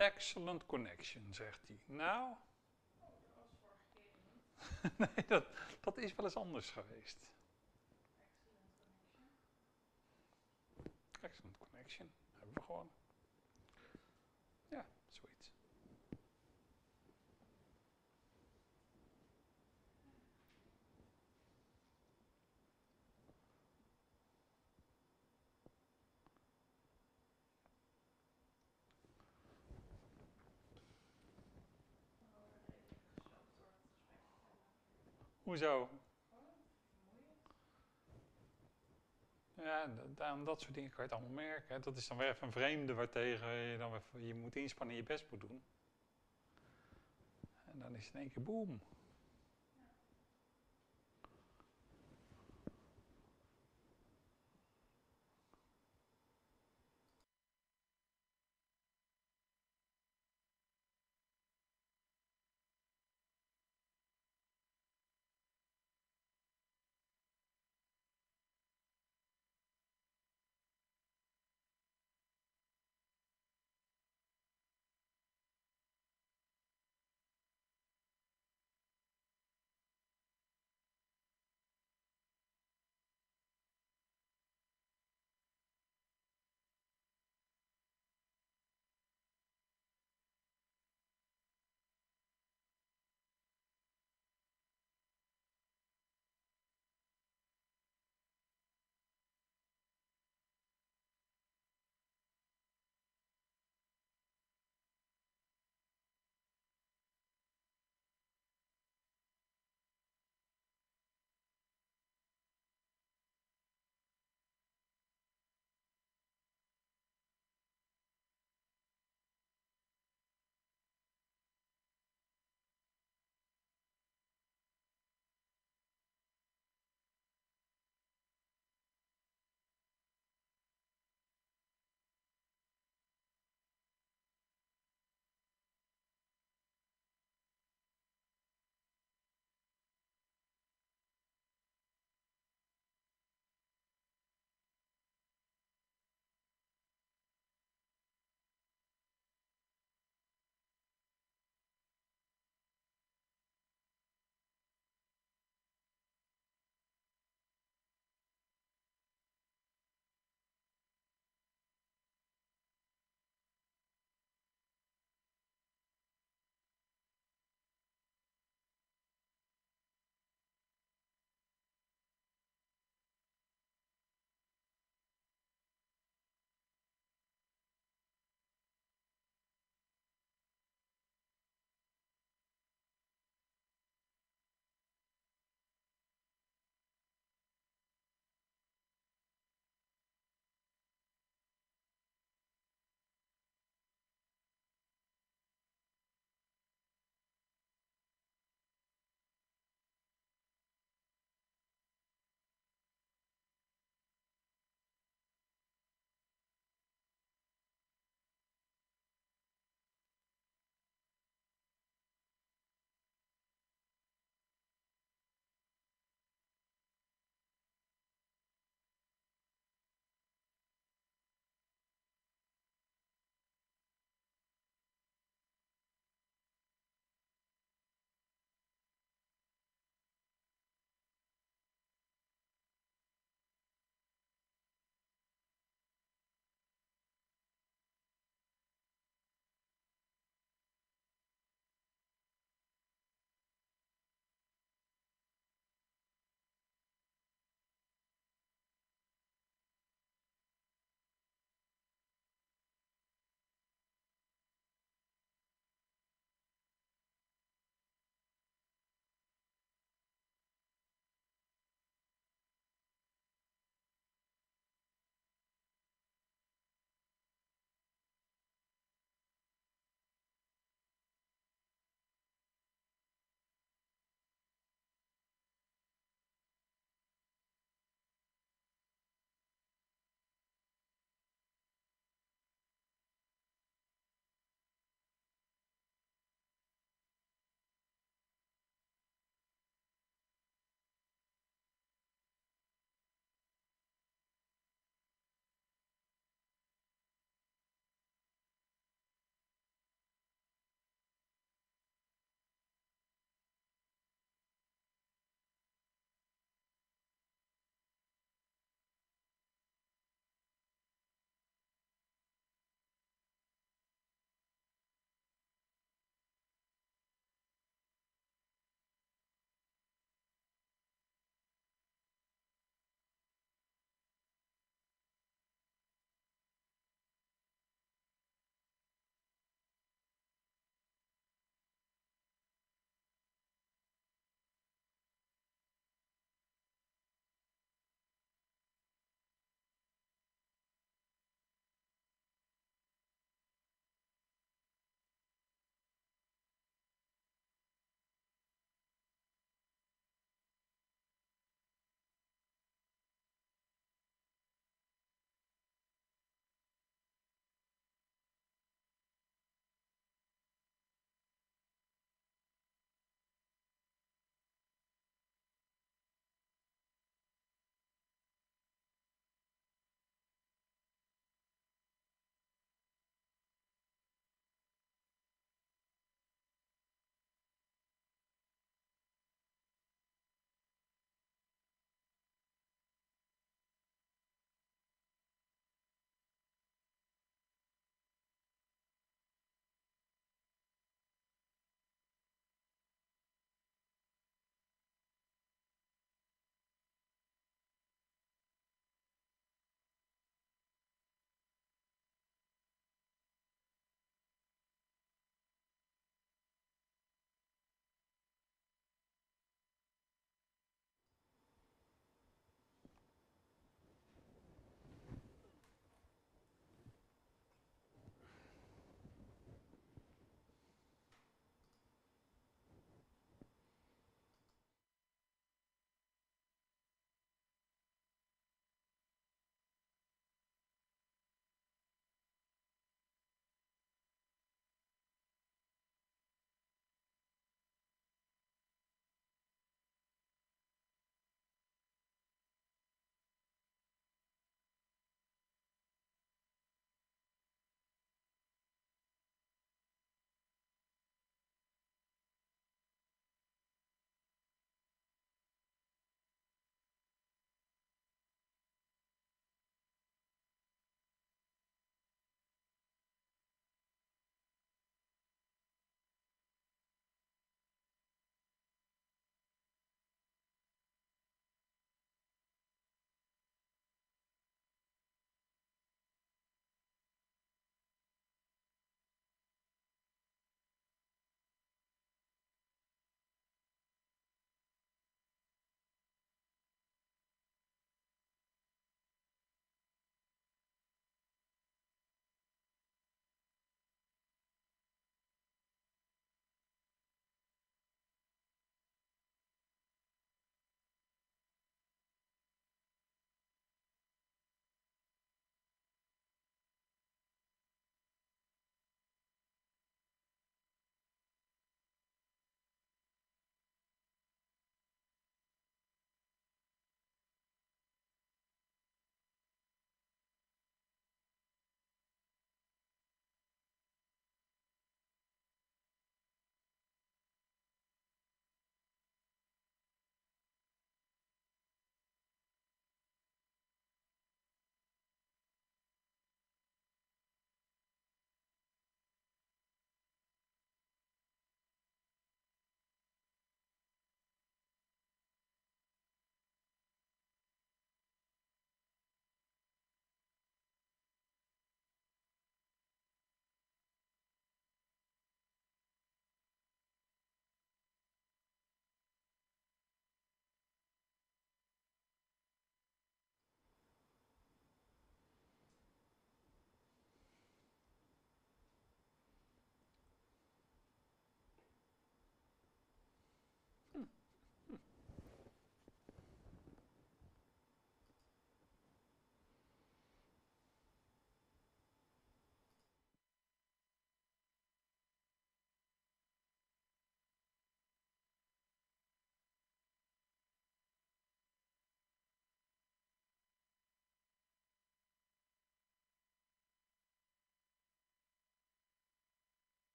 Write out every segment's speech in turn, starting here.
Excellent connection, zegt hij. Nou. nee, dat, dat is wel eens anders geweest. Excellent connection. Hebben we gewoon. Ja, zoiets. Hoezo? Ja, aan dat soort dingen kan je het allemaal merken. Dat is dan weer even een vreemde waartegen je dan weer, je moet inspannen en je best moet doen. En dan is het in één keer boom.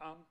Aan.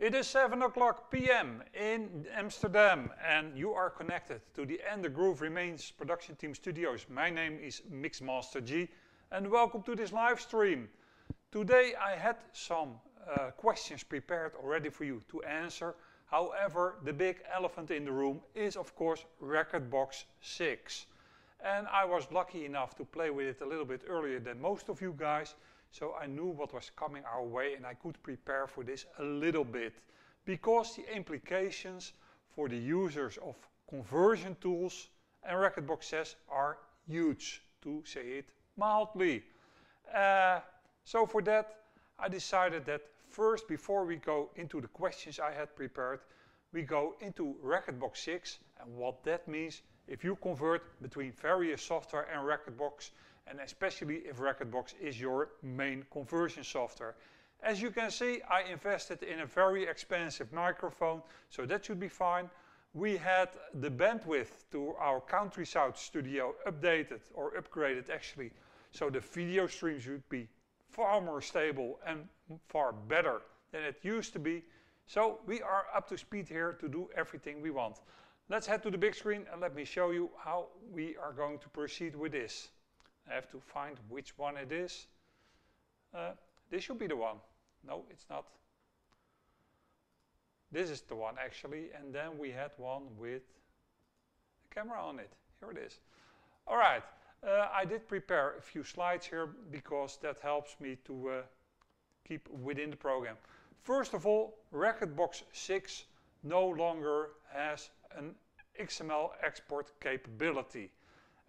It is 7 o'clock p.m. in Amsterdam, and you are connected to the And the Groove Remains production team studios. My name is Mixmaster G, and welcome to this live stream. Today I had some uh, questions prepared already for you to answer. However, the big elephant in the room is, of course, Rekordbox 6. And I was lucky enough to play with it a little bit earlier than most of you guys. So I knew what was coming our way and I could prepare for this a little bit because the implications for the users of conversion tools and Rekordbox says are huge, to say it mildly. Uh, so for that, I decided that first, before we go into the questions I had prepared, we go into Rekordbox 6 and what that means if you convert between various software and Rekordbox and especially if Rekordbox is your main conversion software. As you can see, I invested in a very expensive microphone, so that should be fine. We had the bandwidth to our Countryside studio updated or upgraded actually, so the video stream should be far more stable and far better than it used to be. So we are up to speed here to do everything we want. Let's head to the big screen and let me show you how we are going to proceed with this. I have to find which one it is. Uh, this should be the one. No, it's not. This is the one actually, and then we had one with a camera on it. Here it is. All right, uh, I did prepare a few slides here because that helps me to uh, keep within the program. First of all, Rekordbox 6 no longer has an XML export capability.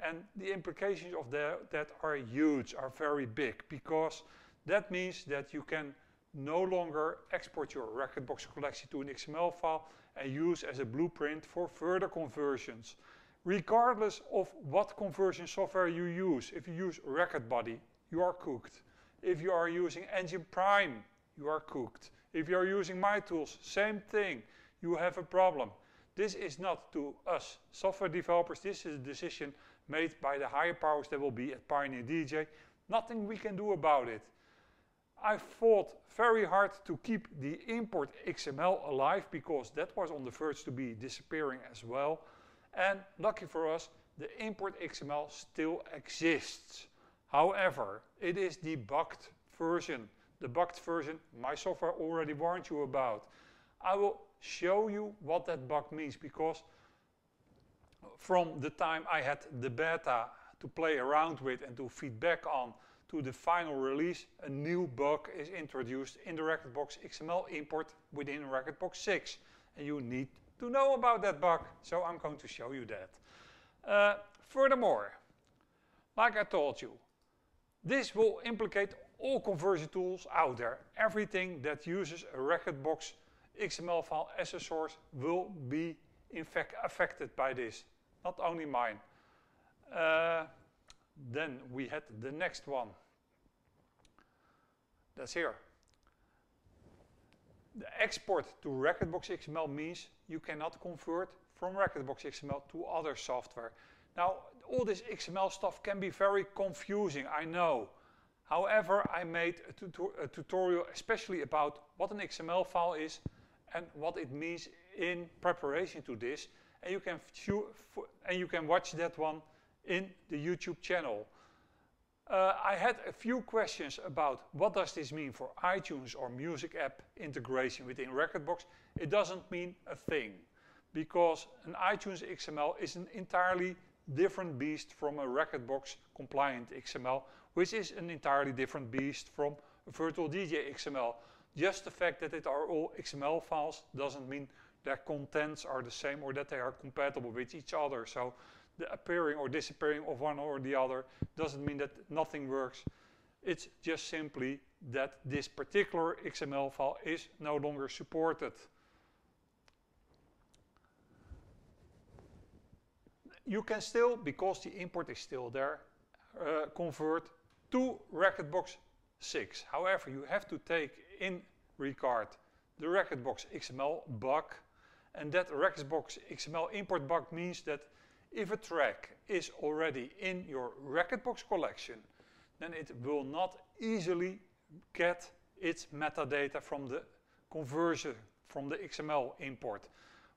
And the implications of that, that are huge, are very big, because that means that you can no longer export your Rekordbox collection to an XML file and use as a blueprint for further conversions. Regardless of what conversion software you use, if you use Rekord Buddy, you are cooked. If you are using Engine Prime, you are cooked. If you are using MyTools, same thing, you have a problem. This is not to us software developers, this is a decision made by the higher powers that will be at Pioneer DJ. Nothing we can do about it. I fought very hard to keep the import XML alive because that was on the verge to be disappearing as well. And lucky for us, the import XML still exists. However, it is the bugged version. The bugged version my software already warned you about. I will show you what that bug means because from the time I had the beta to play around with and to feedback on to the final release, a new bug is introduced in the Rekordbox XML import within Rekordbox 6. And you need to know about that bug, so I'm going to show you that. Uh, furthermore, like I told you, this will implicate all conversion tools out there. Everything that uses a Rekordbox XML file as a source will be in fact affected by this not only mine. Uh, then we had the next one. That's here. The export to Rekordbox XML means you cannot convert from Rekordbox XML to other software. Now, all this XML stuff can be very confusing, I know. However, I made a, a tutorial especially about what an XML file is and what it means in preparation to this and you can and you can watch that one in the YouTube channel. Uh, I had a few questions about what does this mean for iTunes or music app integration within Rekordbox. It doesn't mean a thing because an iTunes XML is an entirely different beast from a Rekordbox compliant XML, which is an entirely different beast from a virtual DJ XML. Just the fact that it are all XML files doesn't mean their contents are the same or that they are compatible with each other. So the appearing or disappearing of one or the other doesn't mean that nothing works. It's just simply that this particular XML file is no longer supported. You can still, because the import is still there, uh, convert to Rekordbox 6. However, you have to take in regard the Rekordbox XML bug, and that Rekordbox XML import bug means that if a track is already in your Rekordbox collection, then it will not easily get its metadata from the conversion from the XML import.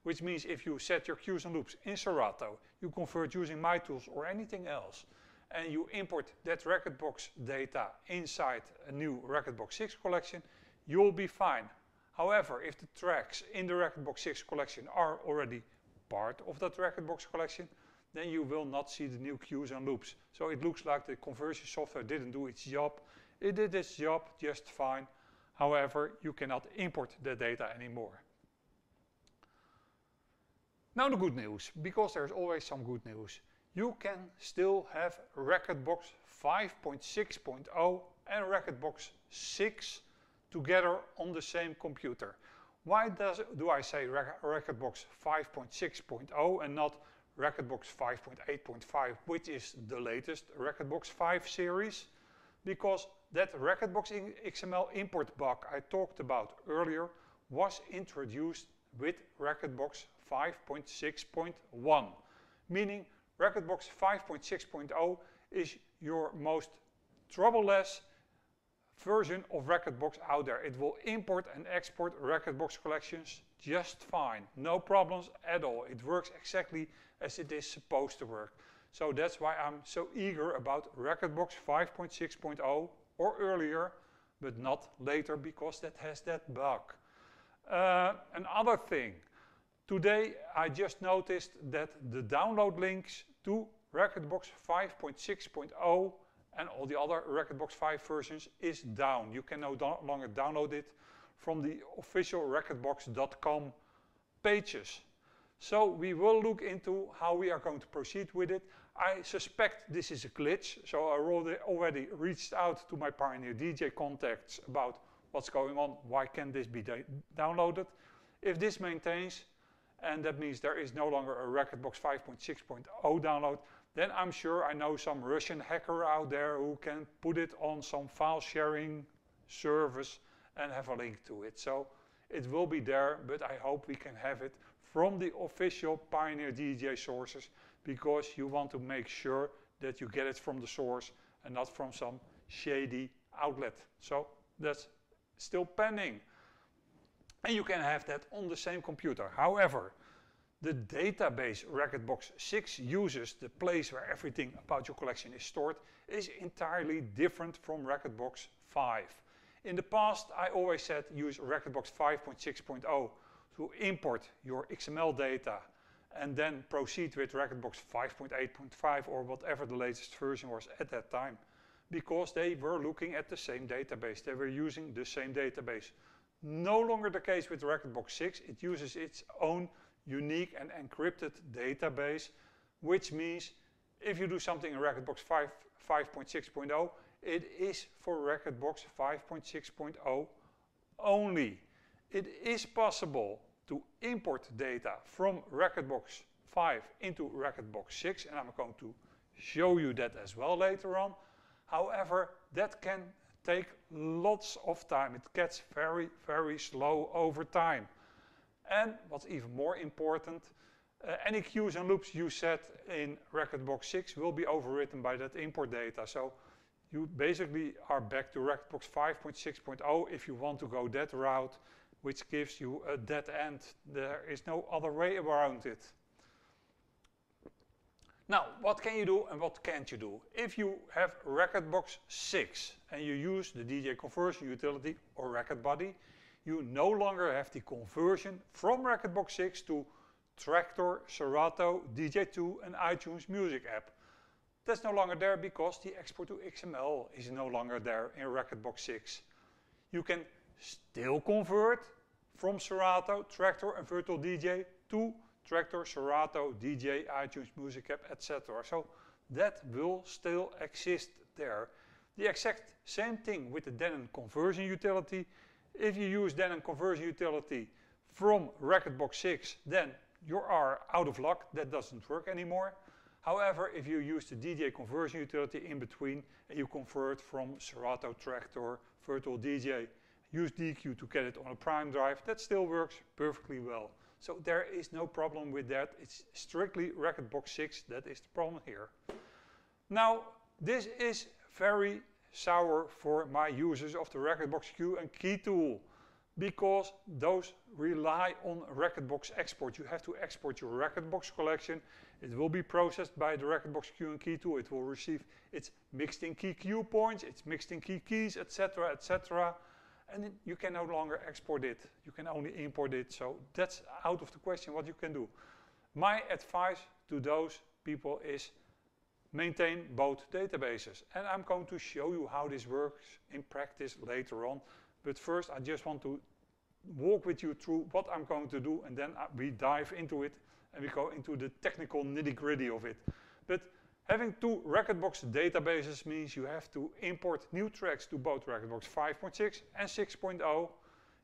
Which means if you set your cues and loops in Serato, you convert using MyTools or anything else, and you import that Rekordbox data inside a new Rekordbox 6 collection, you'll be fine. However, if the tracks in the Rekordbox 6 collection are already part of that Rekordbox collection, then you will not see the new cues and loops. So it looks like the conversion software didn't do its job. It did its job just fine. However, you cannot import the data anymore. Now the good news, because there's always some good news. You can still have Rekordbox 5.6.0 and Rekordbox 6 together on the same computer. Why does, do I say Rekordbox 5.6.0 and not Rekordbox 5.8.5, which is the latest Rekordbox 5 series? Because that Rekordbox XML import bug I talked about earlier was introduced with Rekordbox 5.6.1, meaning Rekordbox 5.6.0 is your most troubleless version of Rekordbox out there. It will import and export Rekordbox collections just fine. No problems at all. It works exactly as it is supposed to work. So that's why I'm so eager about Rekordbox 5.6.0 or earlier, but not later because that has that bug. Uh, another thing, today I just noticed that the download links to Rekordbox 5.6.0 and all the other Rekordbox 5 versions is down. You can no longer download it from the official rekordbox.com pages. So we will look into how we are going to proceed with it. I suspect this is a glitch, so I already reached out to my Pioneer DJ contacts about what's going on, why can't this be downloaded. If this maintains, and that means there is no longer a Rekordbox 5.6.0 download, then I'm sure I know some Russian hacker out there who can put it on some file sharing service and have a link to it. So it will be there, but I hope we can have it from the official Pioneer DJ sources because you want to make sure that you get it from the source and not from some shady outlet. So that's still pending. And you can have that on the same computer. However, the database Rekordbox 6 uses, the place where everything about your collection is stored, is entirely different from Rekordbox 5. In the past, I always said use Rekordbox 5.6.0 to import your XML data and then proceed with Rekordbox 5.8.5 or whatever the latest version was at that time because they were looking at the same database. They were using the same database. No longer the case with Rekordbox 6. It uses its own unique and encrypted database, which means if you do something in Rekordbox 5, 5.6.0, it is for Rekordbox 5.6.0 only. It is possible to import data from Rekordbox 5 into Rekordbox 6, and I'm going to show you that as well later on. However, that can take lots of time. It gets very, very slow over time. And what's even more important, uh, any cues and loops you set in Rekordbox 6 will be overwritten by that import data. So you basically are back to Rekordbox 5.6.0 if you want to go that route, which gives you a dead end. There is no other way around it. Now, what can you do and what can't you do? If you have Rekordbox 6 and you use the DJ conversion utility or Rekord Buddy, you no longer have the conversion from Rekordbox 6 to Traktor, Serato, DJ2 and iTunes Music app. That's no longer there because the export to XML is no longer there in Rekordbox 6. You can still convert from Serato, Traktor and Virtual DJ to Traktor, Serato, DJ, iTunes Music app, etc. So that will still exist there. The exact same thing with the Denon conversion utility. If you use then a conversion utility from Rekordbox 6, then you are out of luck. That doesn't work anymore. However, if you use the DJ conversion utility in between and you convert from Serato Traktor, Virtual DJ, use DQ to get it on a prime drive, that still works perfectly well. So there is no problem with that. It's strictly Rekordbox 6 that is the problem here. Now, this is very sour for my users of the Rekordbox Q and Key tool because those rely on Rekordbox export. You have to export your Rekordbox collection. It will be processed by the Rekordbox Q and Key tool. It will receive its mixed in key cue points, its mixed in key keys, etc., etc. And you can no longer export it. You can only import it. So that's out of the question what you can do. My advice to those people is maintain both databases. And I'm going to show you how this works in practice later on. But first, I just want to walk with you through what I'm going to do, and then uh, we dive into it, and we go into the technical nitty-gritty of it. But having two Rekordbox databases means you have to import new tracks to both Rekordbox 5.6 and 6.0.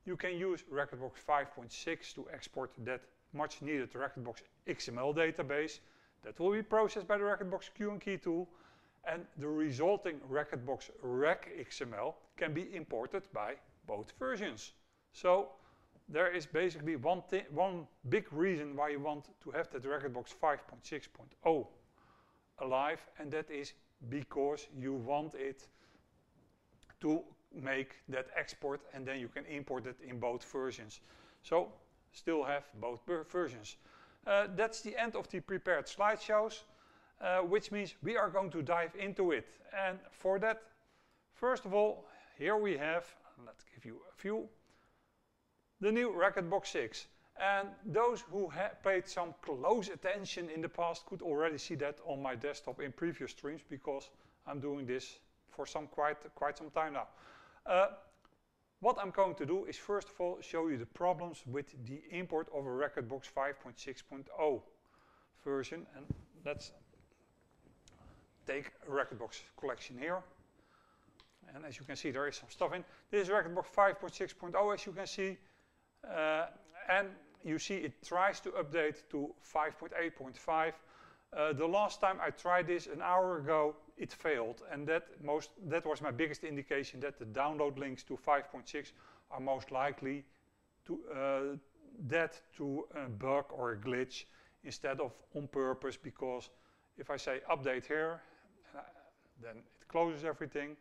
You can use Rekordbox 5.6 to export that much needed Rekordbox XML database. That will be processed by the Rekordbox Q and Key tool, and the resulting Rekordbox Rec XML can be imported by both versions. So there is basically one, one big reason why you want to have that Rekordbox 5.6.0 alive, and that is because you want it to make that export and then you can import it in both versions. So still have both versions. Uh, that's the end of the prepared slideshows, uh, which means we are going to dive into it. And for that, first of all, here we have, let's give you a few, the new Rekordbox 6. And those who paid some close attention in the past could already see that on my desktop in previous streams because I'm doing this for some quite, quite some time now. Uh, what I'm going to do is first of all show you the problems with the import of a Rekordbox 5.6.0 version. And let's take a Rekordbox collection here. And as you can see, there is some stuff in. This is Rekordbox 5.6.0, as you can see. Uh, and you see it tries to update to 5.8.5. Uh, the last time I tried this an hour ago, it failed. And that, most, that was my biggest indication that the download links to 5.6 are most likely to, uh, to a bug or a glitch instead of on purpose because if I say update here, uh, then it closes everything.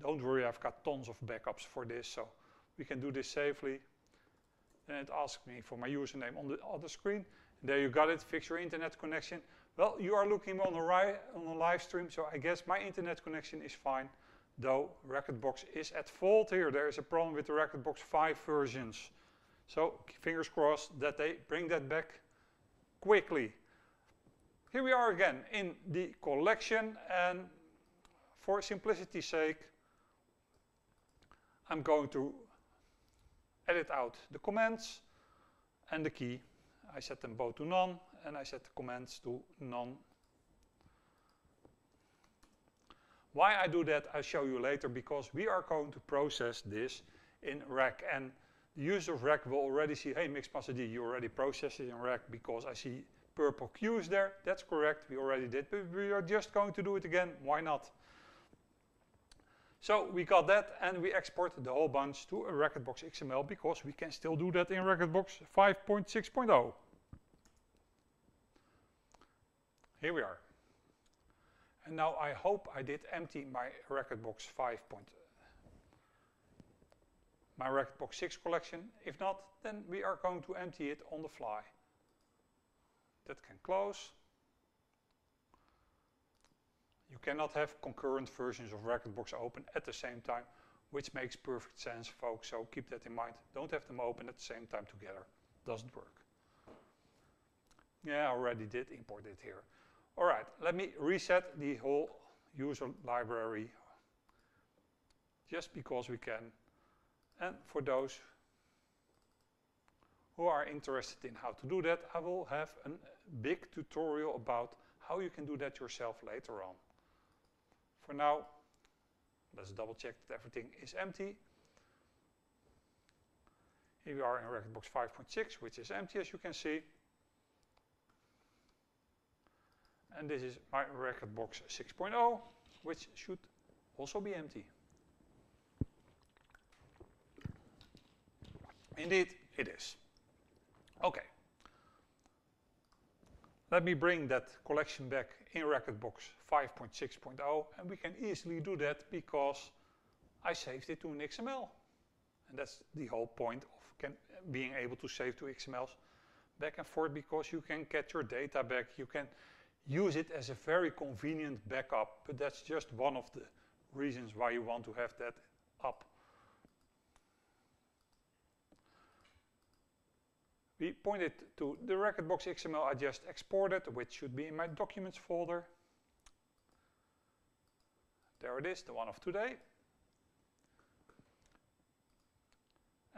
Don't worry, I've got tons of backups for this, so we can do this safely. Then it asks me for my username on the other screen. There you got it, fix your internet connection. Well, you are looking on a, on a live stream, so I guess my internet connection is fine. Though Rekordbox is at fault here. There is a problem with the Rekordbox 5 versions. So fingers crossed that they bring that back quickly. Here we are again in the collection and for simplicity's sake I'm going to edit out the comments and the key. I set them both to none and I set the comments to none. Why I do that I'll show you later because we are going to process this in Rec and the user of Rec will already see, hey Mixmaster G, you already processed it in Rec because I see purple cues there. That's correct, we already did, but we are just going to do it again, why not? So we got that and we export the whole bunch to a Rekordbox XML because we can still do that in Rekordbox 5.6.0. Here we are. And now I hope I did empty my Rekordbox 5. Point, my Rekordbox 6 collection. If not, then we are going to empty it on the fly. That can close. You cannot have concurrent versions of Rekordbox open at the same time, which makes perfect sense, folks, so keep that in mind. Don't have them open at the same time together. Doesn't work. Yeah, I already did import it here. All right, let me reset the whole user library just because we can. And for those who are interested in how to do that, I will have a big tutorial about how you can do that yourself later on. For now, let's double check that everything is empty. Here we are in Rekordbox 5.6, which is empty as you can see. And this is my Rekordbox 6.0, which should also be empty. Indeed, it is. Okay. Let me bring that collection back in Rekordbox 5.6.0 and we can easily do that because I saved it to an XML. And that's the whole point of being able to save to XMLs back and forth because you can get your data back. You can use it as a very convenient backup, but that's just one of the reasons why you want to have that up. We pointed to the Rekordbox XML I just exported, which should be in my documents folder. There it is, the one of today.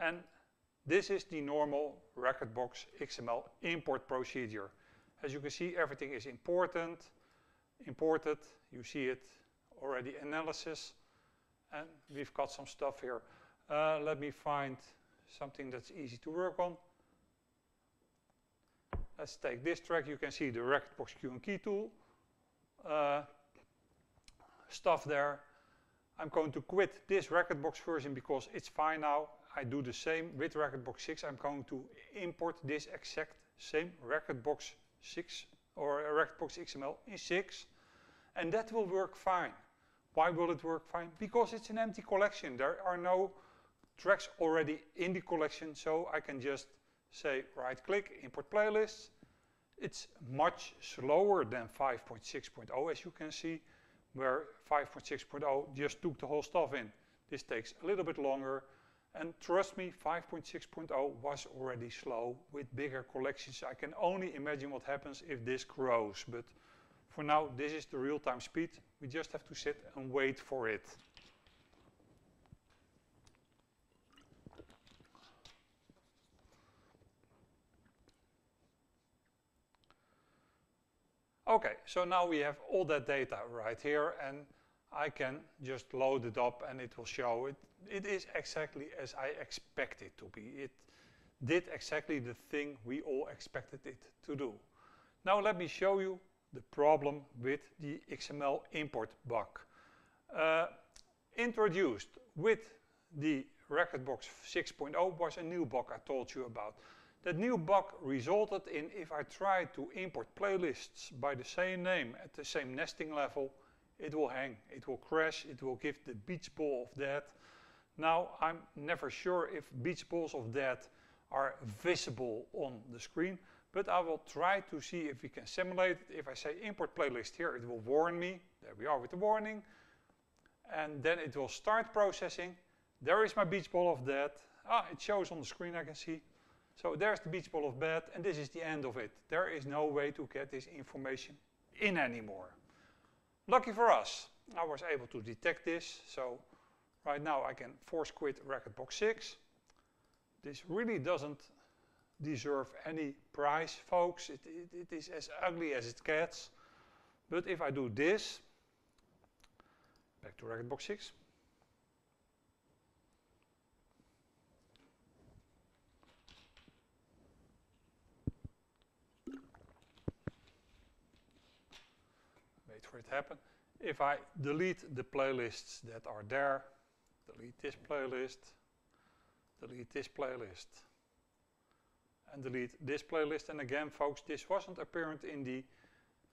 And this is the normal Rekordbox XML import procedure. As you can see, everything is important, imported. You see it already analysis. And we've got some stuff here. Uh, let me find something that's easy to work on. Let's take this track. You can see the Rekordbox Q and Key tool. Uh, stuff there. I'm going to quit this Rekordbox version because it's fine now. I do the same with Rekordbox 6. I'm going to import this exact same Rekordbox 6 or Rekordbox XML in 6 and that will work fine. Why will it work fine? Because it's an empty collection. There are no tracks already in the collection so I can just say right click, import playlists. It's much slower than 5.6.0 as you can see, where 5.6.0 just took the whole stuff in. This takes a little bit longer. And trust me, 5.6.0 was already slow with bigger collections. I can only imagine what happens if this grows. But for now, this is the real-time speed. We just have to sit and wait for it. Okay, so now we have all that data right here and I can just load it up and it will show it. It is exactly as I expect it to be. It did exactly the thing we all expected it to do. Now let me show you the problem with the XML import bug. Uh, introduced with the Rekordbox 6.0 was a new bug I told you about. That new bug resulted in if I try to import playlists by the same name at the same nesting level, it will hang, it will crash, it will give the beach ball of that. Now I'm never sure if beach balls of that are visible on the screen, but I will try to see if we can simulate it. If I say import playlist here, it will warn me. There we are with the warning. And then it will start processing. There is my beach ball of that. Ah, it shows on the screen I can see. So there's the beach ball of bed, and this is the end of it. There is no way to get this information in anymore. Lucky for us, I was able to detect this. So right now I can force quit Rekordbox 6. This really doesn't deserve any prize, folks. It, it, it is as ugly as it gets. But if I do this, back to Rekordbox 6, for it happen. If I delete the playlists that are there, delete this playlist, delete this playlist, and delete this playlist. And again, folks, this wasn't apparent in the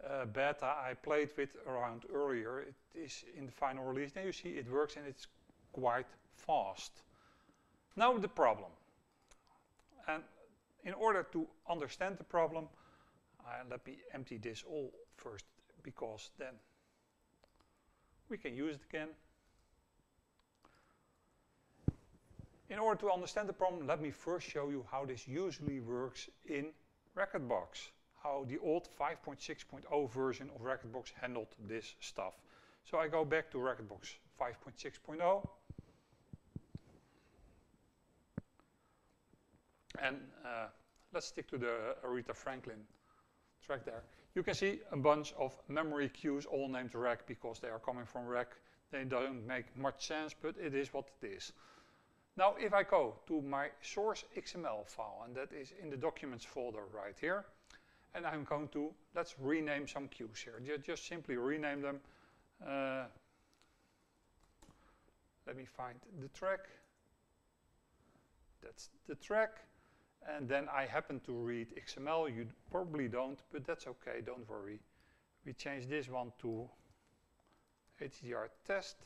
uh, beta I played with around earlier. It is in the final release. Now you see it works and it's quite fast. Now the problem. And in order to understand the problem, uh, let me empty this all first because then we can use it again. In order to understand the problem, let me first show you how this usually works in Rekordbox. how the old 5.6.0 version of Rekordbox handled this stuff. So I go back to Rekordbox 5.6.0. And uh, let's stick to the Aretha Franklin track there. You can see a bunch of memory cues all named rec because they are coming from rec. They don't make much sense, but it is what it is. Now, if I go to my source XML file, and that is in the documents folder right here, and I'm going to, let's rename some cues here. Just, just simply rename them. Uh, let me find the track. That's the track. And then I happen to read XML. You probably don't, but that's okay, don't worry. We change this one to ATGR test.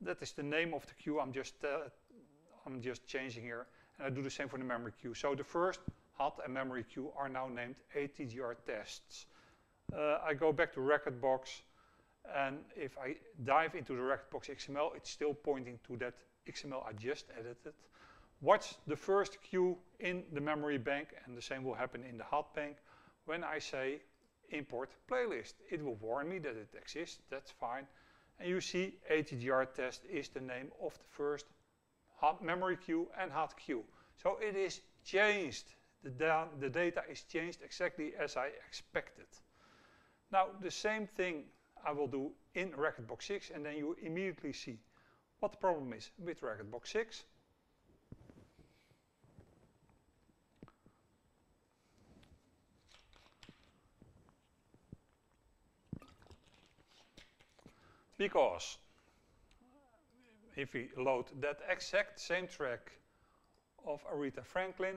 That is the name of the cue I'm just, uh, I'm just changing here. And I do the same for the memory cue. So the first hot and memory cue are now named ATGR tests. Uh, I go back to Rekordbox. and if I dive into the Rekordbox XML, it's still pointing to that XML I just edited. Watch the first cue in the memory bank, and the same will happen in the hot bank. When I say import playlist, it will warn me that it exists, that's fine. And you see ATGR test is the name of the first hot memory cue and hot cue. So it is changed. The, da the data is changed exactly as I expected. Now the same thing I will do in Rekordbox 6 and then you immediately see what the problem is with Rekordbox 6. Because if we load that exact same track of Aretha Franklin,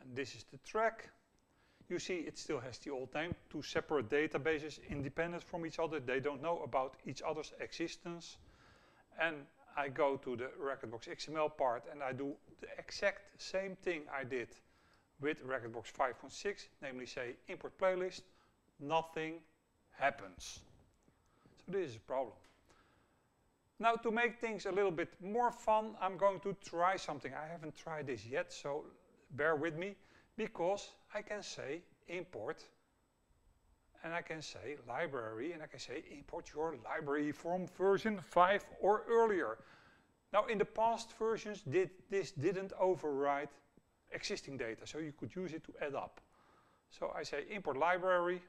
and this is the track, you see it still has the old name, two separate databases independent from each other. They don't know about each other's existence. And I go to the Rekordbox XML part and I do the exact same thing I did with Rekordbox 5.6, namely say import playlist, nothing happens. So this is a problem. Now to make things a little bit more fun, I'm going to try something. I haven't tried this yet, so bear with me, because I can say import, and I can say library, and I can say import your library from version 5 or earlier. Now in the past versions, did, this didn't override existing data, so you could use it to add up. So I say import library,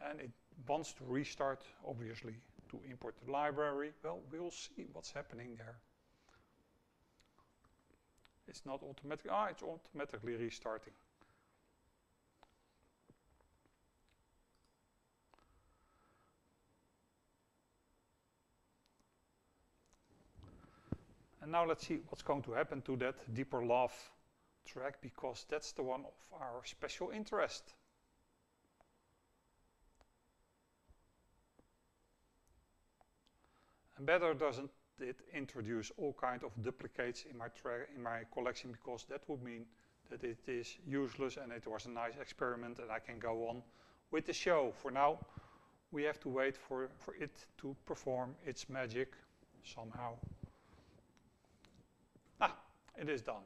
and it wants to restart, obviously, to import the library. Well, we'll see what's happening there. It's not automatic. Ah, it's automatically restarting. And now let's see what's going to happen to that deeper love track because that's the one of our special interest. Better doesn't it introduce all kind of duplicates in my in my collection because that would mean that it is useless and it was a nice experiment and I can go on with the show. For now, we have to wait for, for it to perform its magic somehow. Ah, it is done.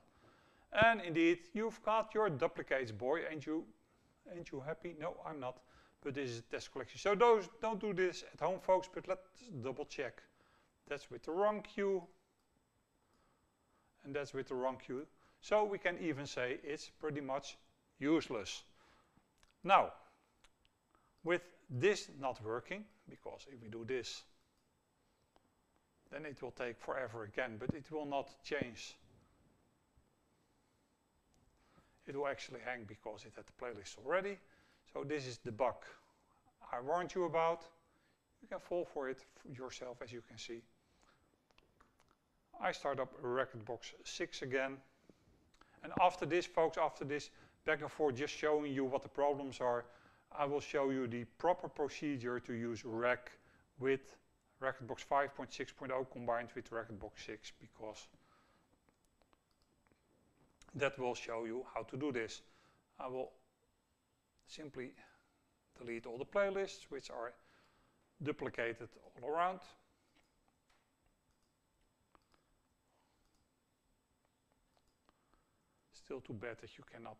And indeed, you've got your duplicates, boy. Ain't you, ain't you happy? No, I'm not. But this is a test collection. So those, don't do this at home, folks, but let's double check. That's with the wrong cue. And that's with the wrong cue. So we can even say it's pretty much useless. Now, with this not working, because if we do this, then it will take forever again, but it will not change. It will actually hang because it had the playlist already. So this is the bug I warned you about. You can fall for it yourself, as you can see. I start up Rekordbox 6 again. And after this, folks, after this back and forth just showing you what the problems are, I will show you the proper procedure to use rec with Rekordbox 5.6.0 combined with Rekordbox 6 because that will show you how to do this. I will simply delete all the playlists which are duplicated all around. Still too bad that you cannot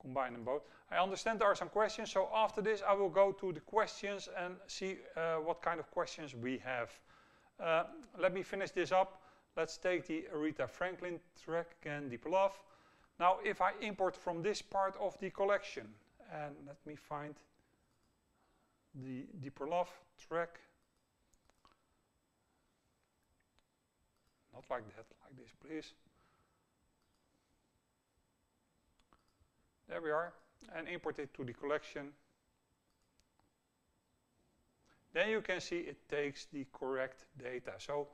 combine them both. I understand there are some questions, so after this I will go to the questions and see uh, what kind of questions we have. Uh, let me finish this up. Let's take the Aretha Franklin track again, Deeper Love. Now if I import from this part of the collection, and let me find the Deeper Love track. Not like that, like this please. There we are, and import it to the collection. Then you can see it takes the correct data. So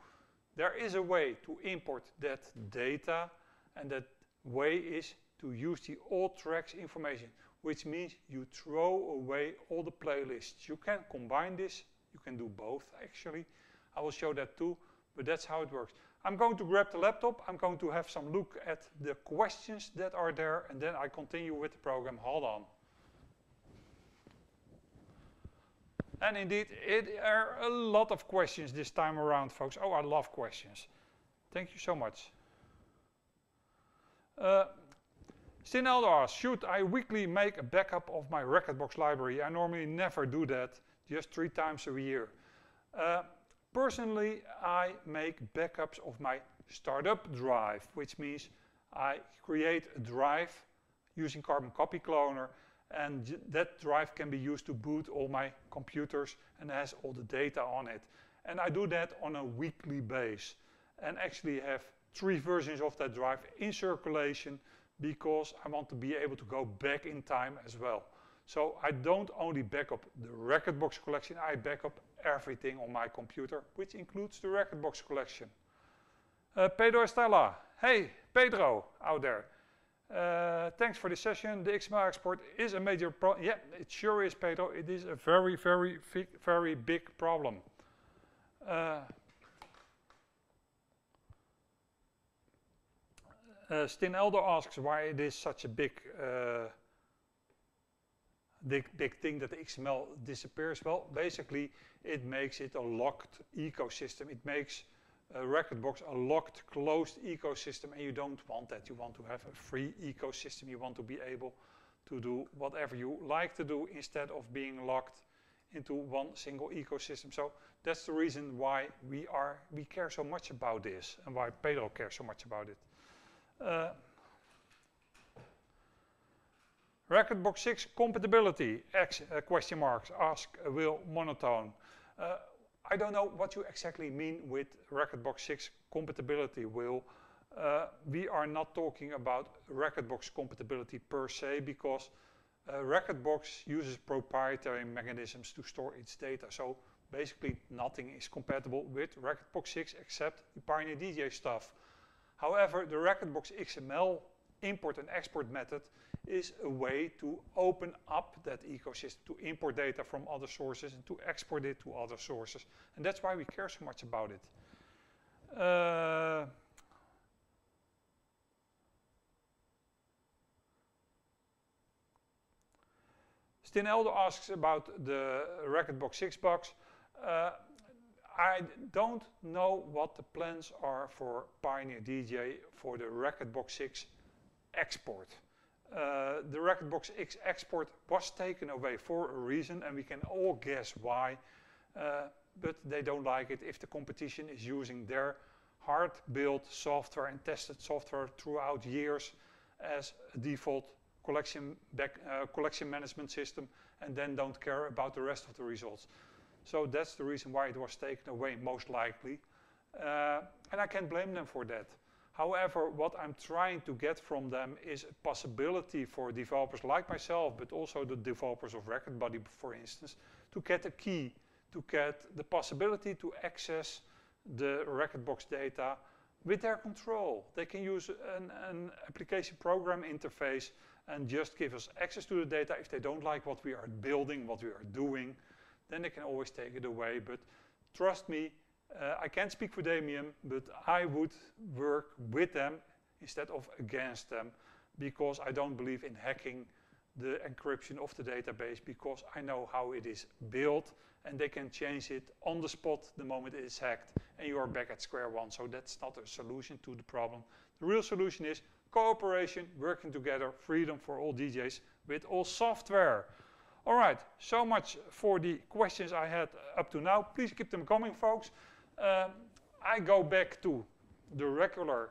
there is a way to import that data, and that way is to use the all tracks information, which means you throw away all the playlists. You can combine this, you can do both actually. I will show that too, but that's how it works. I'm going to grab the laptop, I'm going to have some look at the questions that are there, and then I continue with the program. Hold on. And indeed, it are a lot of questions this time around, folks. Oh, I love questions. Thank you so much. Uh, asks, should I weekly make a backup of my Rekordbox library? I normally never do that, just three times a year. Uh, Personally, I make backups of my startup drive, which means I create a drive using Carbon Copy Cloner, and that drive can be used to boot all my computers and has all the data on it. And I do that on a weekly base, and actually have three versions of that drive in circulation because I want to be able to go back in time as well. So I don't only backup the Rekordbox collection, I backup everything on my computer, which includes the Rekordbox collection. Uh, Pedro Estella, hey, Pedro out there. Uh, thanks for the session. The XML export is a major problem. Yeah, it sure is, Pedro. It is a very, very, very big problem. Uh, uh, Stin Elder asks why it is such a big big, big thing that the XML disappears? Well, basically, it makes it a locked ecosystem. It makes a Rekordbox a locked, closed ecosystem, and you don't want that. You want to have a free ecosystem. You want to be able to do whatever you like to do instead of being locked into one single ecosystem. So that's the reason why we are we care so much about this and why Pedro cares so much about it. Uh, Rekordbox 6 compatibility, X, uh, question marks, ask Will Monotone. Uh, I don't know what you exactly mean with Rekordbox 6 compatibility, Will. Uh, we are not talking about Rekordbox compatibility per se because uh, Rekordbox uses proprietary mechanisms to store its data. So basically nothing is compatible with Rekordbox 6 except the Pioneer DJ stuff. However, the Rekordbox XML import and export method is a way to open up that ecosystem, to import data from other sources and to export it to other sources. And that's why we care so much about it. Uh, Stin Elder asks about the Rekordbox 6 box. Uh, I don't know what the plans are for Pioneer DJ for the Rekordbox 6 export. Uh, the Rekordbox X export was taken away for a reason, and we can all guess why. Uh, but they don't like it if the competition is using their hard-built software and tested software throughout years as a default collection, back, uh, collection management system, and then don't care about the rest of the results. So that's the reason why it was taken away, most likely. Uh, and I can't blame them for that. However, what I'm trying to get from them is a possibility for developers like myself, but also the developers of Rekord Buddy, for instance, to get a key, to get the possibility to access the Rekordbox data with their control. They can use an, an, application program interface and just give us access to the data. If they don't like what we are building, what we are doing, then they can always take it away. But trust me, uh, I can't speak for Demium, but I would work with them instead of against them because I don't believe in hacking the encryption of the database because I know how it is built and they can change it on the spot the moment it is hacked and you are back at square one. So that's not a solution to the problem. The real solution is cooperation, working together, freedom for all DJs with all software. All right, so much for the questions I had up to now. Please keep them coming, folks. Um, I go back to the regular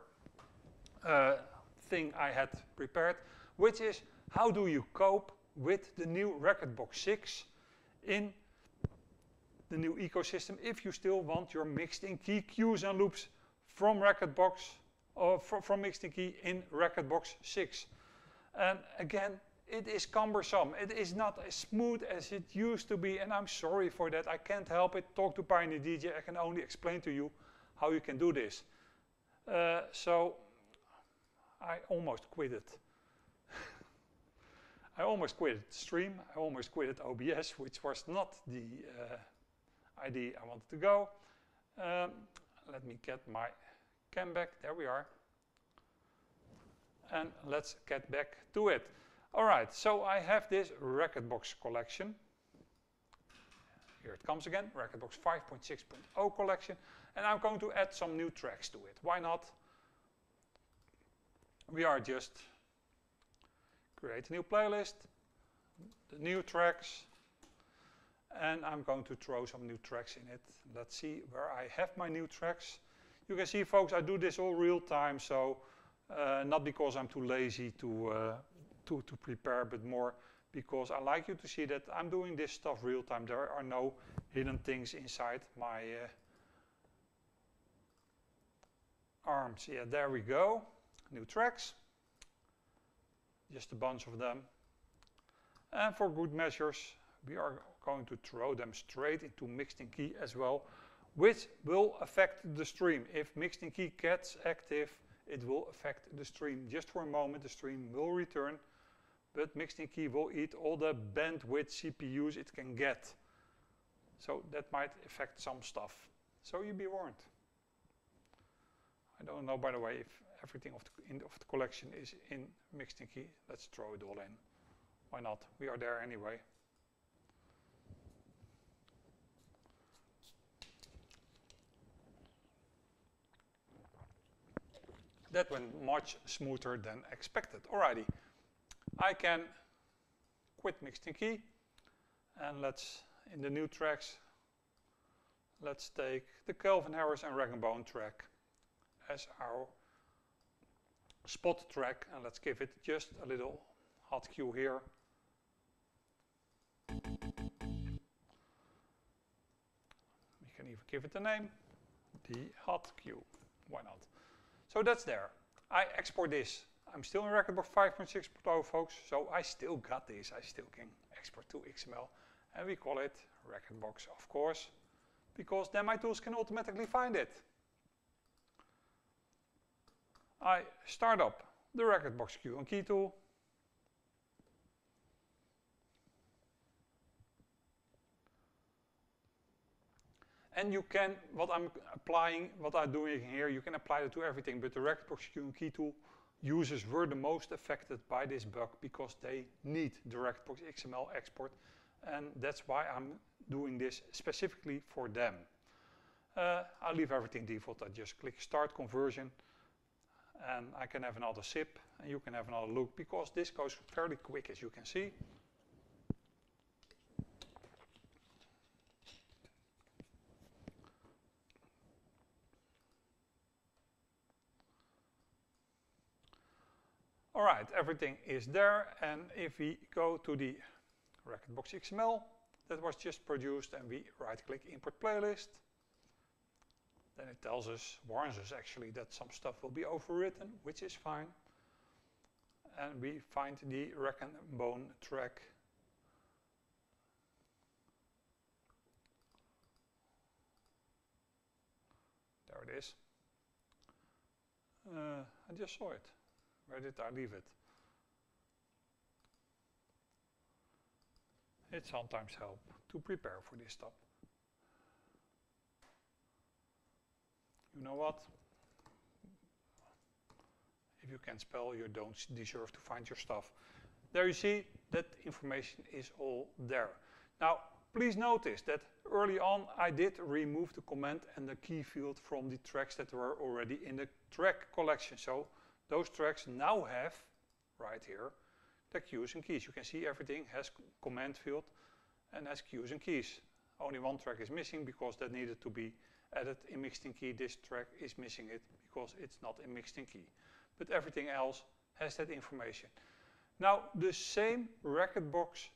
uh, thing I had prepared, which is how do you cope with the new Rekordbox 6 in the new ecosystem if you still want your mixed in key cues and loops from Rekordbox or fr from mixed in key in Rekordbox 6. And again, it is cumbersome. It is not as smooth as it used to be, and I'm sorry for that. I can't help it. Talk to Pioneer DJ. I can only explain to you how you can do this. Uh, so I almost quit it. I almost quit Stream. I almost quit OBS, which was not the uh, idea I wanted to go. Um, let me get my cam back. There we are. And let's get back to it. All right, so I have this Rekordbox collection. Here it comes again, Rekordbox 5.6.0 collection. And I'm going to add some new tracks to it. Why not? We are just create a new playlist, the new tracks, and I'm going to throw some new tracks in it. Let's see where I have my new tracks. You can see, folks, I do this all real time, so uh, not because I'm too lazy to, uh, to, to prepare, but more because I like you to see that I'm doing this stuff real time. There are no hidden things inside my uh, arms. Yeah, there we go. New tracks. Just a bunch of them. And for good measures, we are going to throw them straight into mixed in key as well, which will affect the stream. If mixed in key gets active, it will affect the stream. Just for a moment, the stream will return, but mixed in key will eat all the bandwidth CPUs it can get. So that might affect some stuff. So you be warned. I don't know, by the way, if everything of the, of the collection is in mixed in key. Let's throw it all in. Why not? We are there anyway. That went much smoother than expected. Alrighty, I can quit mixed in key and let's, in the new tracks, let's take the Calvin Harris and Rag and Bone track as our spot track and let's give it just a little hot cue here. We can even give it a name, the hot cue, why not? So that's there. I export this. I'm still in Rekordbox 5.6.0 folks, so I still got this. I still can export to XML and we call it Rekordbox of course, because then my tools can automatically find it. I start up the Rekordbox Cue and key tool. And you can, what I'm applying, what I'm doing here, you can apply it to everything, but the Rekordbox Cue and key tool users were the most affected by this bug because they need Rekordbox XML export, and that's why I'm doing this specifically for them. Uh, I'll leave everything default, I just click Start Conversion, and I can have another sip and you can have another look because this goes fairly quick as you can see. All right, everything is there and if we go to the Rekordbox XML that was just produced and we right click import playlist then it tells us, warns us actually that some stuff will be overwritten, which is fine. And we find the Rag and Bone track. There it is. Uh, I just saw it. Where did I leave it? It sometimes helps to prepare for this stuff. you know what? If you can spell, you don't deserve to find your stuff. there you see that information is all there. Now, please notice that early on I did remove the comment and the key field from the tracks that were already in the track collection. So those tracks now have, right here, the cues and keys. You can see everything has comment field and has cues and keys. Only one track is missing because that needed to be added in mixed in key. This track is missing it because it's not in mixed in key. But everything else has that information. Now, the same Rekordbox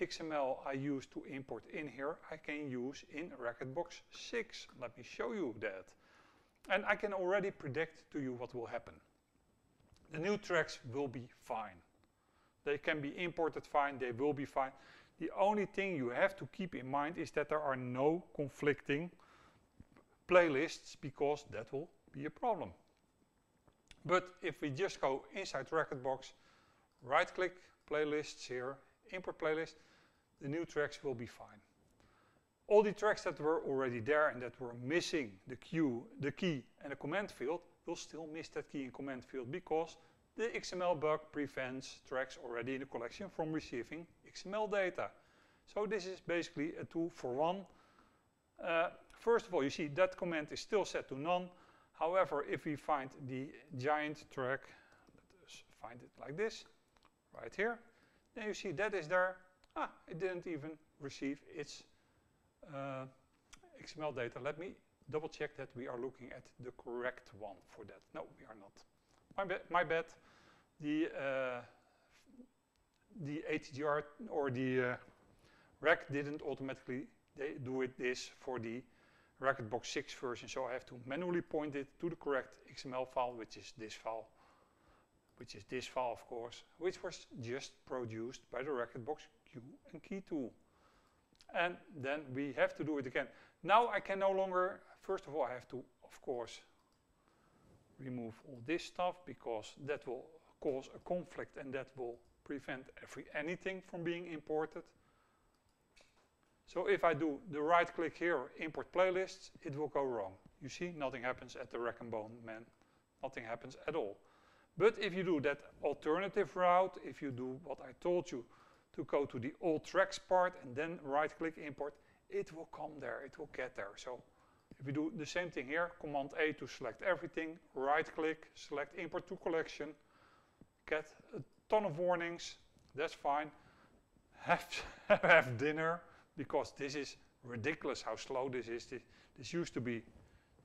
XML I used to import in here, I can use in Rekordbox 6. Let me show you that. And I can already predict to you what will happen. The new tracks will be fine. They can be imported fine, they will be fine. The only thing you have to keep in mind is that there are no conflicting playlists because that will be a problem. But if we just go inside Rekordbox, right click playlists here, import playlist, the new tracks will be fine. All the tracks that were already there and that were missing the cue, the key and the comment field will still miss that key in comment field because the XML bug prevents tracks already in the collection from receiving XML data. So this is basically a two for one. Uh, first of all, you see that comment is still set to none. However, if we find the giant track, let's find it like this, right here, then you see that is there. Ah, it didn't even receive its uh, XML data. Let me double check that we are looking at the correct one for that. No, we are not. My, ba my bad. The, uh, the ATGR or the uh, rec didn't automatically do it this for the Rekordbox 6 version, so I have to manually point it to the correct XML file, which is this file which is this file, of course, which was just produced by the Rekordbox Cue and Key tool. And then we have to do it again. Now I can no longer, first of all, I have to, of course, remove all this stuff because that will cause a conflict and that will prevent every, anything from being imported. So if I do the right click here, import playlists, it will go wrong. You see, nothing happens at the Rec and Bone man. Nothing happens at all. But if you do that alternative route, if you do what I told you, to go to the all tracks part and then right click import, it will come there, it will get there. So if you do the same thing here, Command A to select everything, right click, select import to collection, get a ton of warnings, that's fine. Have, have dinner, because this is ridiculous how slow this is. This, this used to be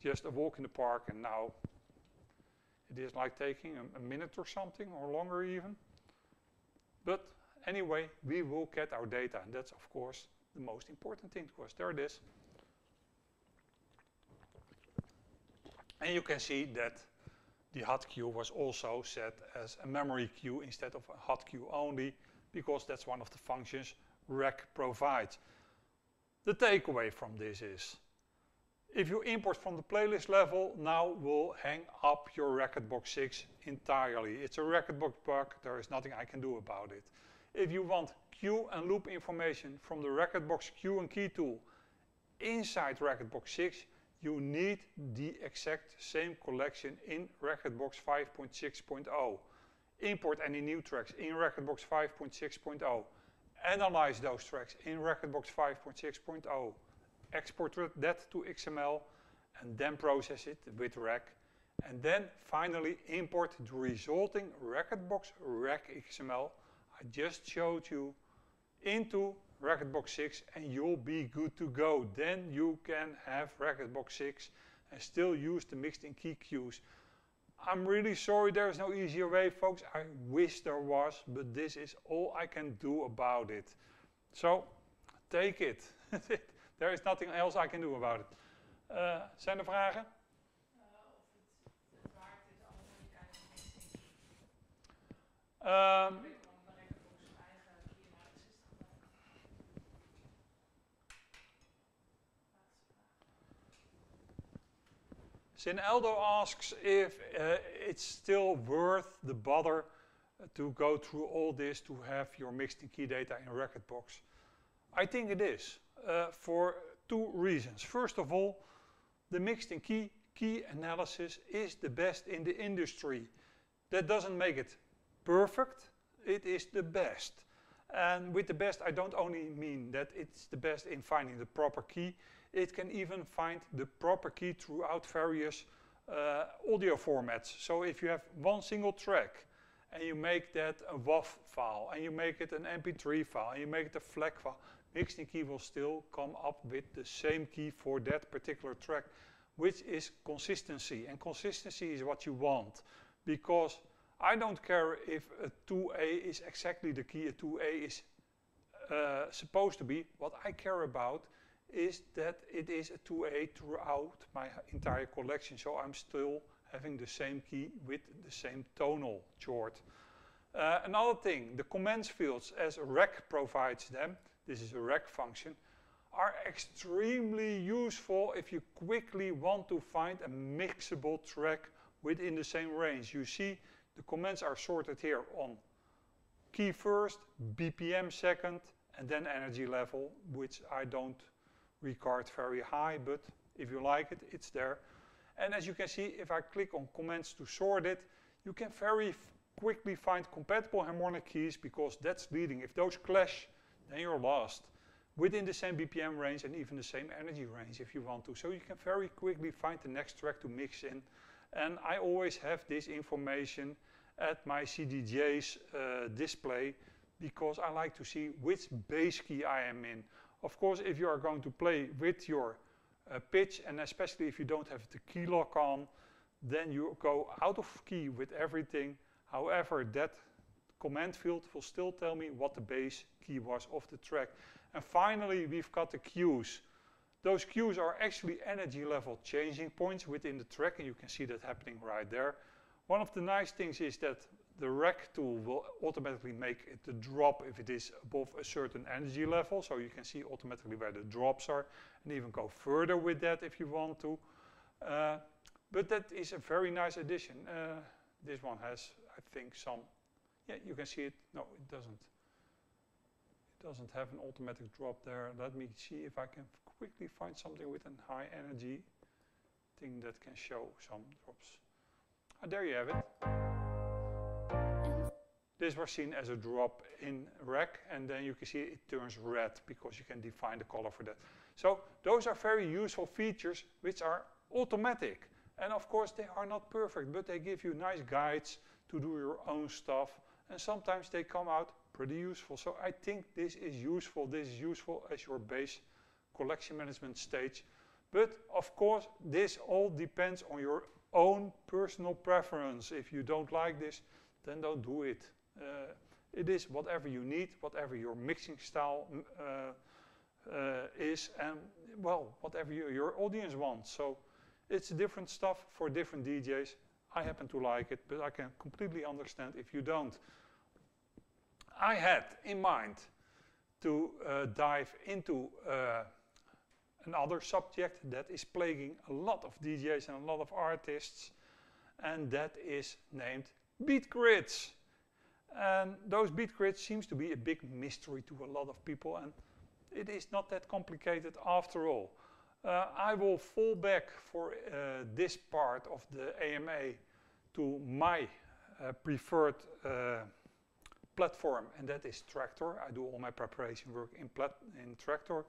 just a walk in the park and now it is like taking a, a minute or something, or longer even. But anyway, we will get our data, and that's, of course, the most important thing to us. There it is. And you can see that the hot cue was also set as a memory cue instead of a hot cue only, because that's one of the functions rec provides. The takeaway from this is if you import from the playlist level, now we'll hang up your Rekordbox 6 entirely. It's a Rekordbox bug, there is nothing I can do about it. If you want cue and loop information from the Rekordbox Cue and Key tool inside Rekordbox 6, you need the exact same collection in Rekordbox 5.6.0. Import any new tracks in Rekordbox 5.6.0. Analyze those tracks in Rekordbox 5.6.0 export that to XML, and then process it with rec. And then finally import the resulting Rekordbox rec XML I just showed you into Rekordbox 6 and you'll be good to go. Then you can have Rekordbox 6 and still use the mixed in key cues. I'm really sorry there is no easier way, folks. I wish there was, but this is all I can do about it. So, take it. There is nothing else I can do about it. Uh, zijn er vragen? Um, Aldo asks if uh, it's still worth the bother to go through all this to have your mixed in key data in Rekordbox. I think it is uh, for two reasons. First of all, the mixed in key key analysis is the best in the industry. That doesn't make it perfect. it is the best. And with the best, I don't only mean that it's the best in finding the proper key, it can even find the proper key throughout various uh, audio formats. So if you have one single track and you make that a WAV file and you make it an MP3 file and you make it a FLAC file, Mixed In Key will still come up with the same key for that particular track, which is consistency. And consistency is what you want because I don't care if a 2A is exactly the key a 2A is uh, supposed to be. What I care about is that it is a 2A throughout my entire collection. So I'm still having the same key with the same tonal chord. Uh, another thing, the commands fields as rec provides them, this is a rec function, are extremely useful if you quickly want to find a mixable track within the same range. You see the commands are sorted here on key first, BPM second, and then energy level, which I don't regard very high, but if you like it, it's there. And as you can see, if I click on commands to sort it, you can very quickly find compatible harmonic keys because that's leading. If those clash, then you're lost. Within the same BPM range and even the same energy range if you want to. So you can very quickly find the next track to mix in. And I always have this information at my CDJ's uh, display because I like to see which base key I am in. Of course, if you are going to play with your uh, pitch, and especially if you don't have the key lock on, then you go out of key with everything. However, that command field will still tell me what the base key was of the track. And finally, we've got the cues. Those cues are actually energy level changing points within the track, and you can see that happening right there. One of the nice things is that the rec tool will automatically make it the drop if it is above a certain energy level. So you can see automatically where the drops are and even go further with that if you want to. Uh, but that is a very nice addition. Uh, this one has, I think, some, yeah, you can see it. No, it doesn't. It doesn't have an automatic drop there. Let me see if I can quickly find something with a high energy thing that can show some drops. Ah, there you have it. This was seen as a drop in rec, and then you can see it turns red because you can define the color for that. So those are very useful features which are automatic. And of course they are not perfect, but they give you nice guides to do your own stuff. And sometimes they come out pretty useful. So I think this is useful. This is useful as your base collection management stage. But of course, this all depends on your own personal preference. If you don't like this, then don't do it. Uh, it is whatever you need, whatever your mixing style uh, uh, is, and well, whatever you, your audience wants. So it's different stuff for different DJs. I happen to like it, but I can completely understand if you don't. I had in mind to uh, dive into uh, another subject that is plaguing a lot of DJs and a lot of artists, and that is named beat grids. And those beat grids seems to be a big mystery to a lot of people, and it is not that complicated after all. Uh, I will fall back for uh, this part of the AMA to my uh, preferred uh, platform, and that is Traktor. I do all my preparation work in, in Traktor,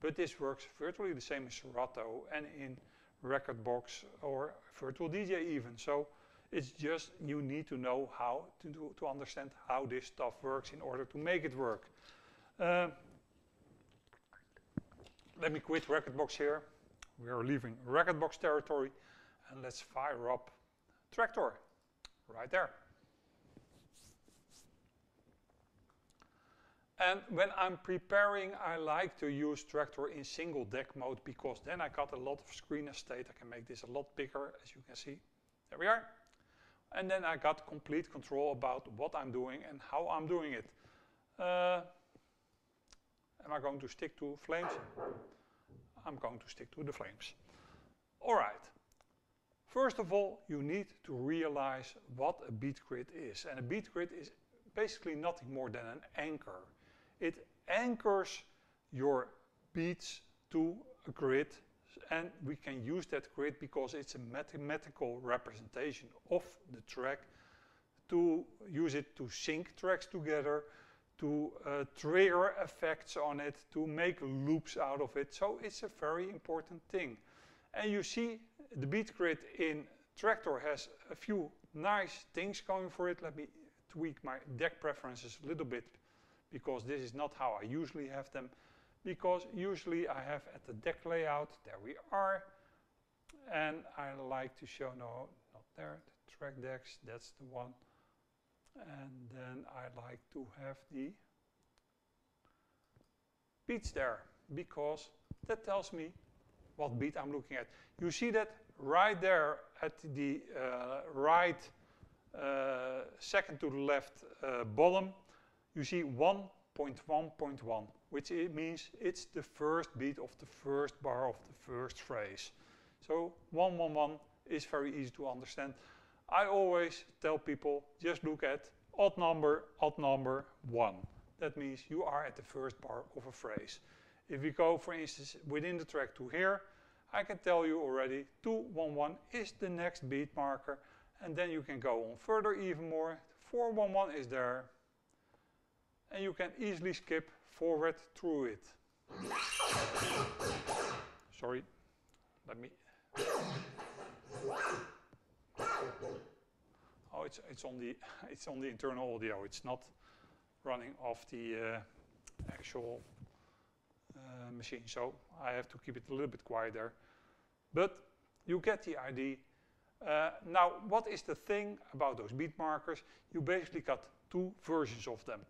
but this works virtually the same as Serato and in Rekordbox or Virtual DJ even. So it's just you need to know how to, do, to understand how this stuff works in order to make it work. Uh, let me quit Rekordbox here. We are leaving Rekordbox territory and let's fire up Traktor right there. And when I'm preparing, I like to use Traktor in single deck mode because then I got a lot of screen estate. I can make this a lot bigger, as you can see. There we are. And then I got complete control about what I'm doing and how I'm doing it. Uh, am I going to stick to flames? I'm going to stick to the flames. All right. First of all, you need to realize what a beat grid is. And a beat grid is basically nothing more than an anchor. It anchors your beats to a grid and we can use that grid because it's a mathematical representation of the track to use it to sync tracks together, to uh, trigger effects on it, to make loops out of it. So it's a very important thing. And you see the beat grid in Traktor has a few nice things going for it. Let me tweak my deck preferences a little bit because this is not how I usually have them. Because usually I have at the deck layout, there we are, and I like to show, no, not there, the track decks, that's the one. And then I like to have the beats there because that tells me what beat I'm looking at. You see that right there at the uh, right uh, second to the left uh, bottom, you see 1.1.1, which it means it's the first beat of the first bar of the first phrase. So 111 is very easy to understand. I always tell people just look at odd number, odd number, 1. That means you are at the first bar of a phrase. If we go, for instance, within the track to here, I can tell you already 211 is the next beat marker and then you can go on further even more. 411 is there and you can easily skip forward through it. Sorry, let me. Oh, it's it's on the it's on the internal audio. It's not running off the uh, actual uh, machine, so I have to keep it a little bit quieter. But you get the idea. Uh, now, what is the thing about those beat markers? You basically got two versions of them.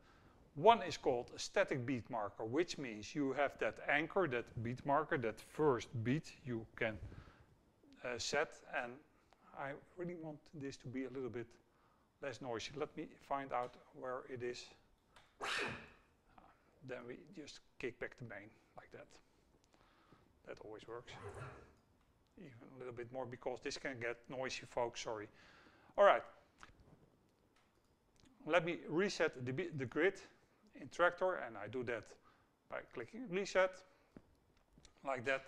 One is called a static beat marker, which means you have that anchor, that beat marker, that first beat you can uh, set. And I really want this to be a little bit less noisy. Let me find out where it is. Then we just kick back the main like that. That always works even a little bit more because this can get noisy, folks, sorry. All right. Let me reset the, the grid in Traktor, and I do that by clicking reset, like that.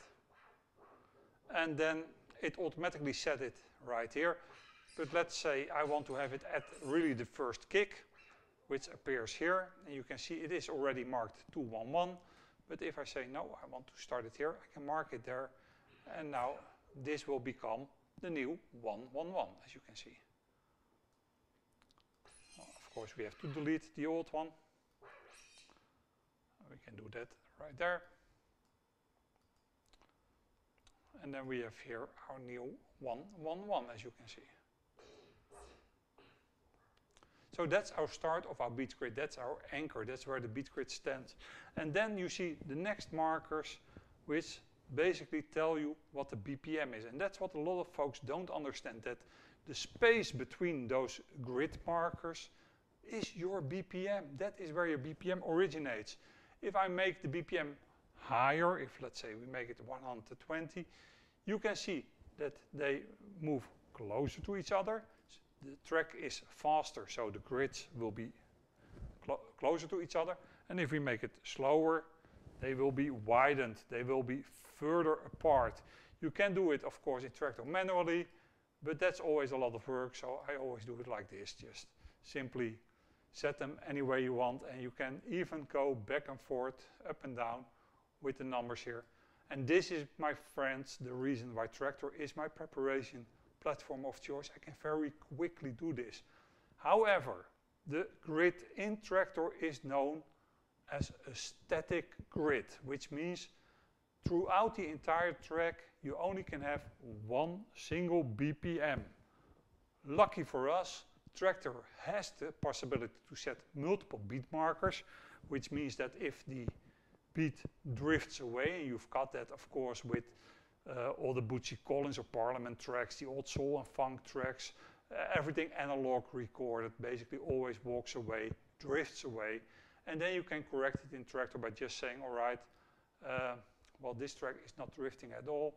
And then it automatically set it right here. But let's say I want to have it at really the first kick, which appears here. And you can see it is already marked 211. But if I say no, I want to start it here, I can mark it there. And now this will become the new 111, as you can see. Well, of course, we have to delete the old one. Can do that right there. And then we have here our new 111, as you can see. So that's our start of our beat grid. That's our anchor. That's where the beat grid stands. And then you see the next markers, which basically tell you what the BPM is. And that's what a lot of folks don't understand, that the space between those grid markers is your BPM. That is where your BPM originates. If I make the BPM higher, if let's say we make it 120, you can see that they move closer to each other. The track is faster, so the grids will be clo closer to each other. And if we make it slower, they will be widened. They will be further apart. You can do it, of course, in Traktor manually, but that's always a lot of work, so I always do it like this. Just simply set them any way you want, and you can even go back and forth, up and down, with the numbers here. And this is, my friends, the reason why Traktor is my preparation platform of choice. I can very quickly do this. However, the grid in Traktor is known as a static grid, which means throughout the entire track, you only can have one single BPM. Lucky for us, Traktor has the possibility to set multiple beat markers, which means that if the beat drifts away, and you've got that, of course, with uh, all the Bootsy Collins or Parliament tracks, the old soul and funk tracks, uh, everything analog recorded basically always walks away, drifts away, and then you can correct it in Traktor by just saying, all right, uh, well, this track is not drifting at all.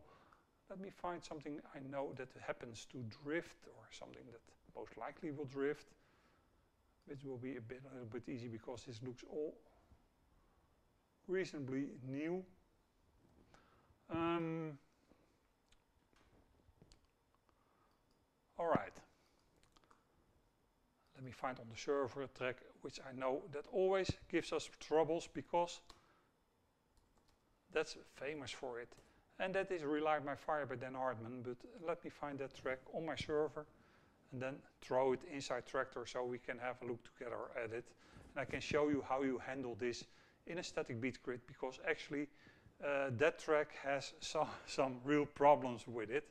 Let me find something I know that happens to drift or something that most likely will drift, which will be a bit a little bit easy because this looks all reasonably new. Um, all right. let me find on the server a track which I know that always gives us troubles because that's famous for it. And that is Relight My Fire by Dan Hartman, but let me find that track on my server and then throw it inside Traktor so we can have a look together at it. And I can show you how you handle this in a static beat grid because actually uh, that track has some, some real problems with it.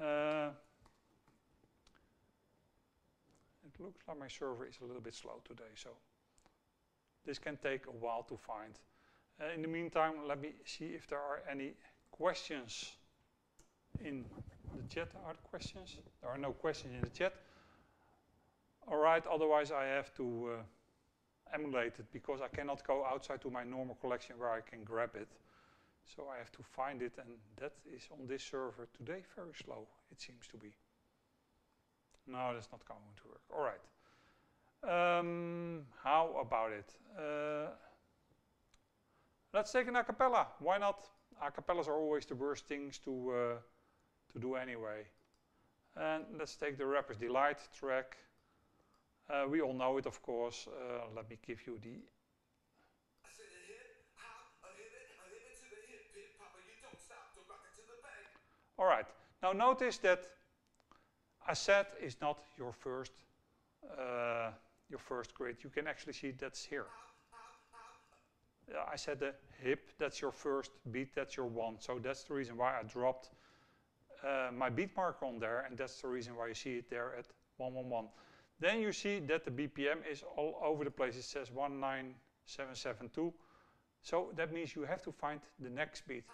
Uh, it looks like my server is a little bit slow today, so this can take a while to find. Uh, in the meantime, let me see if there are any questions in the chat. Are questions? There are no questions in the chat. All right, otherwise I have to uh, emulate it because I cannot go outside to my normal collection where I can grab it. So I have to find it and that is on this server today very slow, it seems to be. No, that's not going to work. All right. Um, how about it? Uh, let's take an acapella. Why not? A Acapellas are always the worst things to uh, to do anyway. And let's take the Rapper's Delight track. Uh, we all know it, of course. Uh, let me give you the. All right. Now notice that I said is not your first uh, your first grid. You can actually see that's here. I said the hip, that's your first beat, that's your one. So that's the reason why I dropped uh, my beat marker on there, and that's the reason why you see it there at 111. Then you see that the BPM is all over the place. It says 19772. So that means you have to find the next beat,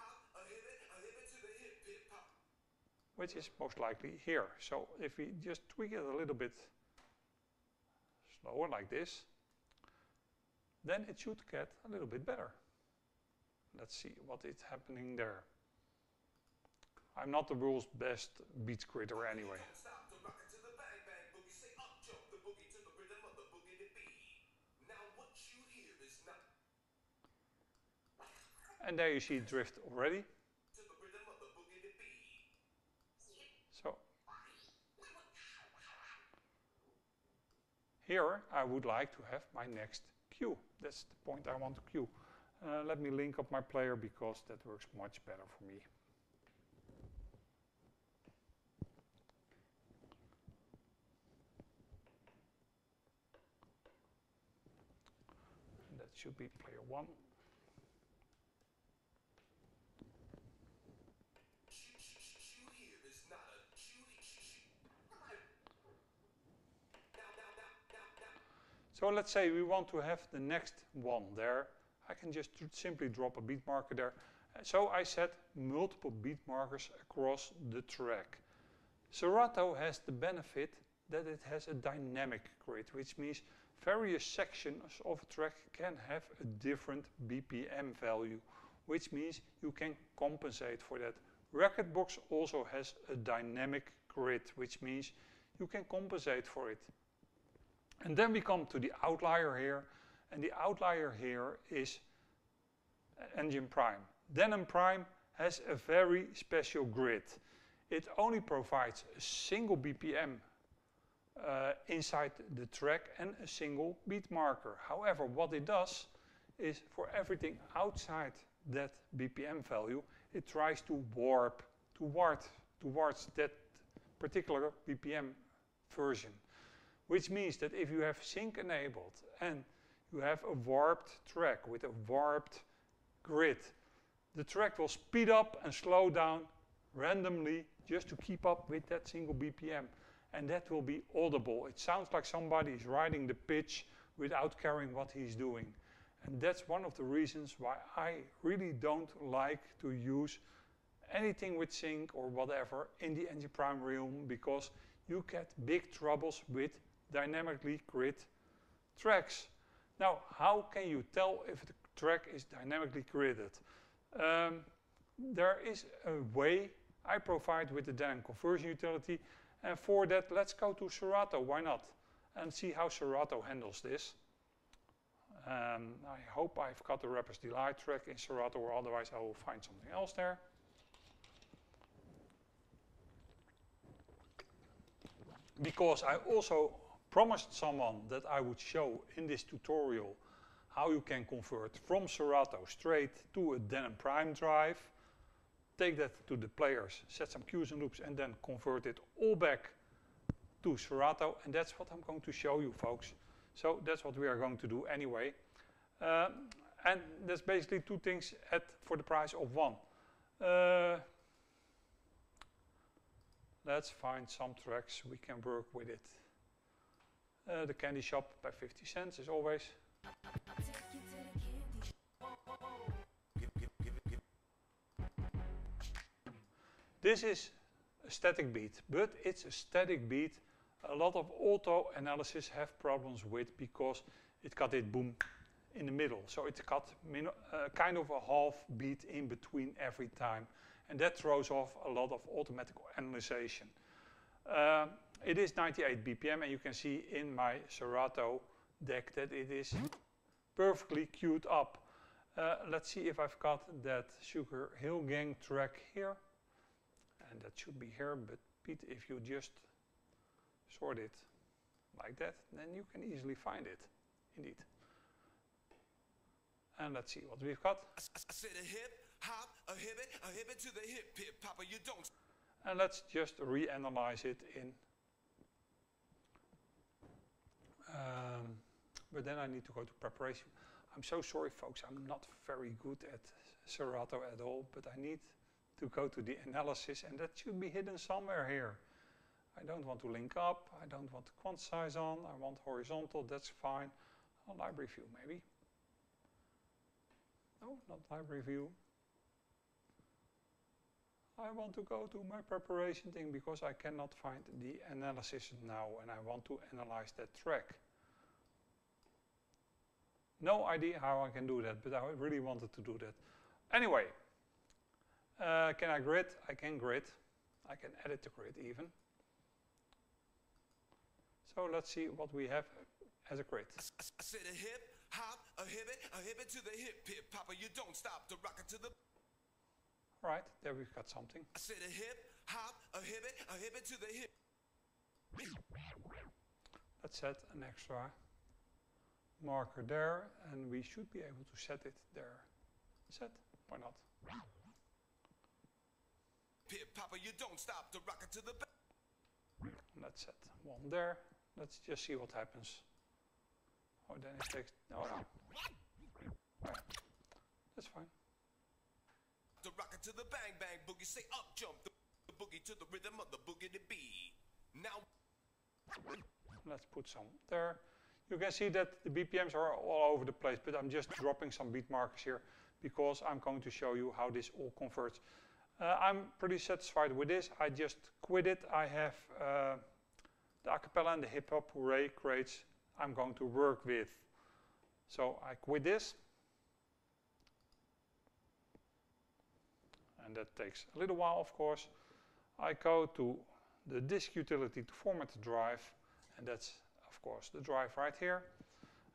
which is most likely here. So if we just tweak it a little bit slower like this, then it should get a little bit better. Let's see what is happening there. I'm not the world's best beat gridder anyway. And there you see drift already. So here I would like to have my next cue. That's the point I want to cue. Uh, let me link up my player because that works much better for me. Should be player one. So let's say we want to have the next one there. I can just simply drop a beat marker there. Uh, so I set multiple beat markers across the track. Serato has the benefit that it has a dynamic grid, which means various sections of a track can have a different BPM value, which means you can compensate for that. Rekordbox also has a dynamic grid, which means you can compensate for it. And then we come to the outlier here, and the outlier here is Engine Prime. Denon Prime has a very special grid. It only provides a single BPM uh, inside the track and a single beat marker. However, what it does is for everything outside that BPM value, it tries to warp toward, towards that particular BPM version. Which means that if you have sync enabled and you have a warped track with a warped grid, the track will speed up and slow down randomly just to keep up with that single BPM and that will be audible. It sounds like somebody is riding the pitch without caring what he's doing. And that's one of the reasons why I really don't like to use anything with sync or whatever in the Engine Prime realm because you get big troubles with dynamically grid tracks. Now, how can you tell if the track is dynamically gridded? Um, there is a way I provide with the Denon conversion utility and for that, let's go to Serato, why not? And see how Serato handles this. Um, I hope I've got the Rapper's Delight track in Serato, or otherwise I will find something else there. Because I also promised someone that I would show in this tutorial how you can convert from Serato straight to a Denon Prime drive, take that to the players, set some cues and loops, and then convert it all back to Serato, and that's what I'm going to show you, folks. So that's what we are going to do anyway. Uh, and there's basically two things at for the price of one. Uh, let's find some tracks we can work with it. Uh, the candy shop by 50 cents is always. This is a static beat, but it's a static beat a lot of auto analysis have problems with because it cut it boom in the middle. So it cut uh, kind of a half beat in between every time. And that throws off a lot of automatic analysis. Uh, it is 98 BPM and you can see in my Serato deck that it is perfectly queued up. Uh, let's see if I've got that Sugar Hill Gang track here. And that should be here, but Pete, if you just sort it like that, then you can easily find it, indeed. And let's see what we've got. Hop, a hibbit, a hibbit to the hip, hip, papa, you don't. And let's just reanalyze it in. Um, but then I need to go to preparation. I'm so sorry, folks. I'm not very good at Serato at all, but I need to go to the analysis, and that should be hidden somewhere here. I don't want to link up. I don't want quantize on. I want horizontal. That's fine. A library view, maybe. No, not library view. I want to go to my preparation thing because I cannot find the analysis now and I want to analyze that track. No idea how I can do that, but I really wanted to do that. Anyway, uh, can I grid? I can grid. I can edit the grid even. So let's see what we have as a grid. I, said a hip, hop, a hibbit, a hibbit to the hip, hip, papa, you don't stop the rocket to the... All right, there we've got something. I said a hip, hop, a hibbit, a hibbit to the hip. Let's set an extra marker there, and we should be able to set it there. Set, why not? Pip, Papa, you don't stop the rocket to the back. Let's set one there. Let's just see what happens. Oh, then it takes. Oh. No, no. Right. That's fine. The rocket to the bang bang boogie, say up jump the, the boogie to the rhythm of the boogie to be. Now, let's put some there. You can see that the BPMs are all over the place, but I'm just dropping some beat markers here because I'm going to show you how this all converts. Uh, I'm pretty satisfied with this. I just quit it. I have uh, the acapella and the hip hop hooray crates I'm going to work with. So I quit this. And that takes a little while, of course. I go to the disk utility to format the drive. And that's, of course, the drive right here.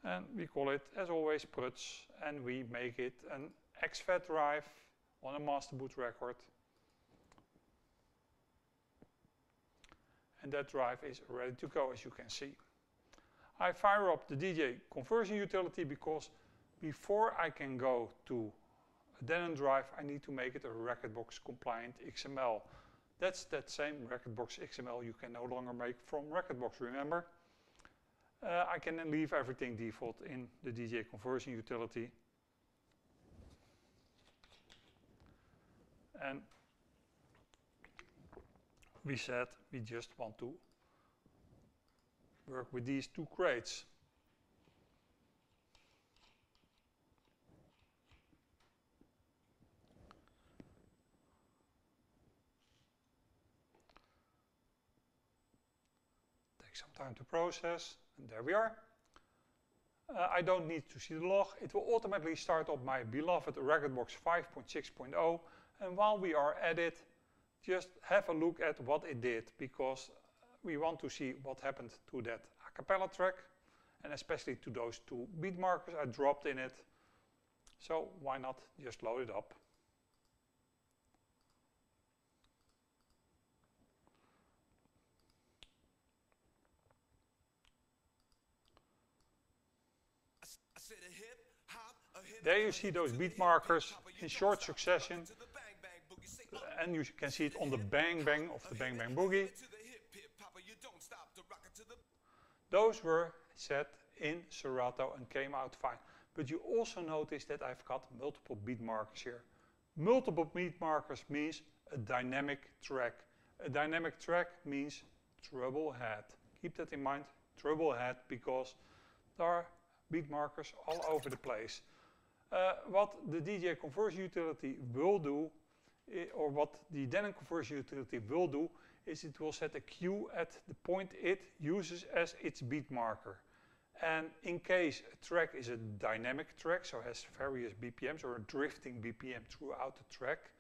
And we call it, as always, PRUTS. And we make it an exFAT drive on a master boot record. And that drive is ready to go as you can see. I fire up the DJ conversion utility because before I can go to a Denon drive I need to make it a Rekordbox compliant XML. That's that same Rekordbox XML you can no longer make from Rekordbox, remember? Uh, I can then leave everything default in the DJ conversion utility. And we said we just want to work with these two crates. Take some time to process, and there we are. Uh, I don't need to see the log. It will automatically start up my beloved Rekordbox 5.6.0, and while we are at it, just have a look at what it did because we want to see what happened to that a cappella track and especially to those two beat markers I dropped in it. So why not just load it up. There you see those beat markers in short succession and you can see it on the bang bang of the bang bang boogie. Those were set in Serato and came out fine. But you also notice that I've got multiple beat markers here. Multiple beat markers means a dynamic track. A dynamic track means treble head. Keep that in mind, treble head, because there are beat markers all over the place. Uh, what the DJ conversion utility will do, Eh, or what the Denon conversion utility will do, is it will set a cue at the point it uses as its beat marker. And in case a track is a dynamic track, so has various BPMs or a drifting BPM throughout the track,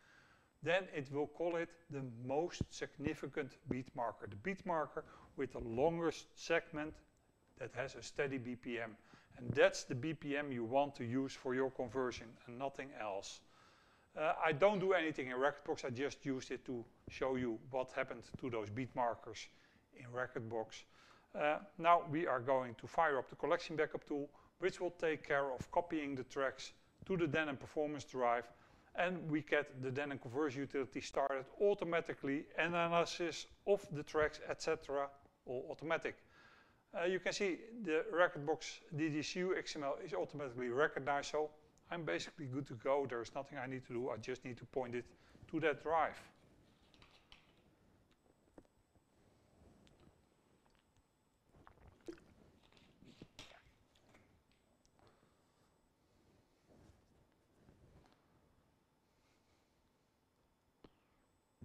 then it will call it the most significant beat marker. The beat marker with the longest segment that has a steady BPM. And that's the BPM you want to use for your conversion and nothing else. Uh, I don't do anything in Rekordbox, I just used it to show you what happened to those beat markers in Rekordbox. Uh, now we are going to fire up the collection backup tool, which will take care of copying the tracks to the Denon performance drive, and we get the Denon conversion utility started automatically, analysis of the tracks, etc., all automatic. Uh, you can see the Rekordbox DDCU XML is automatically recognized, so I'm basically good to go. There's nothing I need to do. I just need to point it to that drive.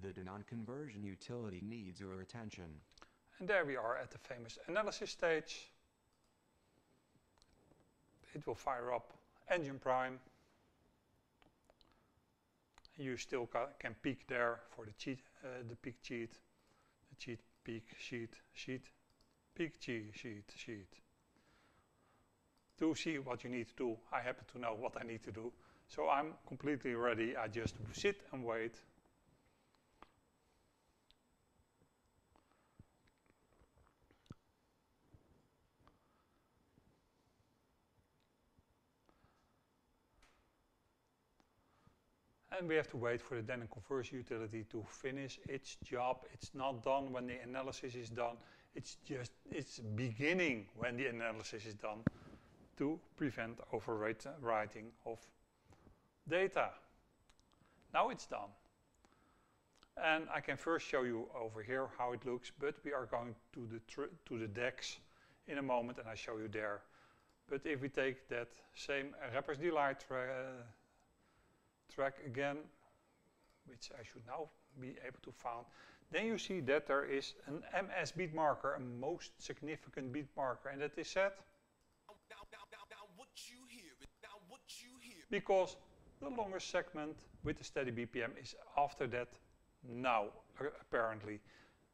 The Denon conversion utility needs your attention. And there we are at the famous analysis stage. It will fire up engine prime. You still ca can peek there for the cheat, uh, the peek cheat, the cheat, peek, sheet, sheet, peek, cheat, sheet, sheet. To see what you need to do, I happen to know what I need to do. So I'm completely ready. I just sit and wait and we have to wait for the Denon conversion utility to finish its job. It's not done when the analysis is done. It's just, it's beginning when the analysis is done to prevent overwriting of data. Now it's done. And I can first show you over here how it looks, but we are going to the, to the DEX in a moment and I show you there. But if we take that same Rapper's uh, track again, which I should now be able to find, then you see that there is an MS beat marker, a most significant beat marker, and that is set because the longest segment with the steady BPM is after that now, apparently.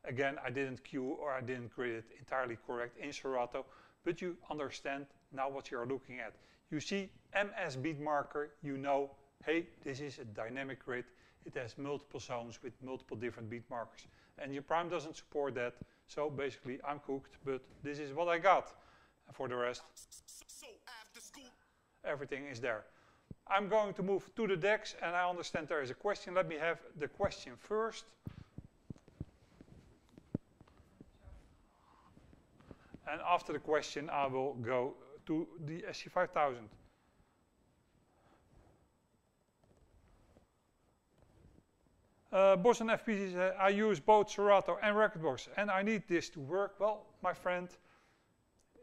Again, I didn't cue or I didn't grid it entirely correct in Serato, but you understand now what you're looking at. You see MS beat marker, you know hey, this is a dynamic grid. It has multiple zones with multiple different beat markers. And your prime doesn't support that. So basically, I'm cooked, but this is what I got. And for the rest, everything is there. I'm going to move to the DEX, and I understand there is a question. Let me have the question first. And after the question, I will go to the SC5000. Uh, Boss and FP says, I use both Serato and Rekordbox and I need this to work. Well, my friend,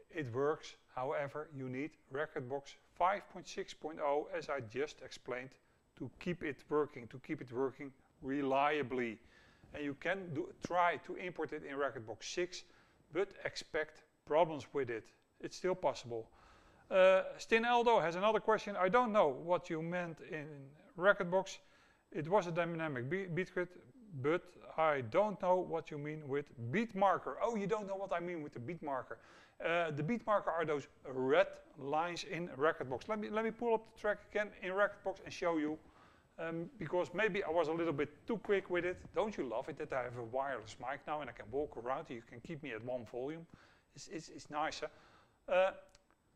it works. However, you need Rekordbox 5.6.0, as I just explained, to keep it working, to keep it working reliably. And you can do, try to import it in Rekordbox 6, but expect problems with it. It's still possible. Uh, Stin Aldo has another question. I don't know what you meant in Rekordbox. It was a dynamic beat grid, but I don't know what you mean with beat marker. Oh, you don't know what I mean with the beat marker. Uh, the beat marker are those red lines in Rekordbox. Let me, let me pull up the track again in Rekordbox and show you. Um, because maybe I was a little bit too quick with it. Don't you love it that I have a wireless mic now and I can walk around and you can keep me at one volume. It's, it's, it's nicer. Uh,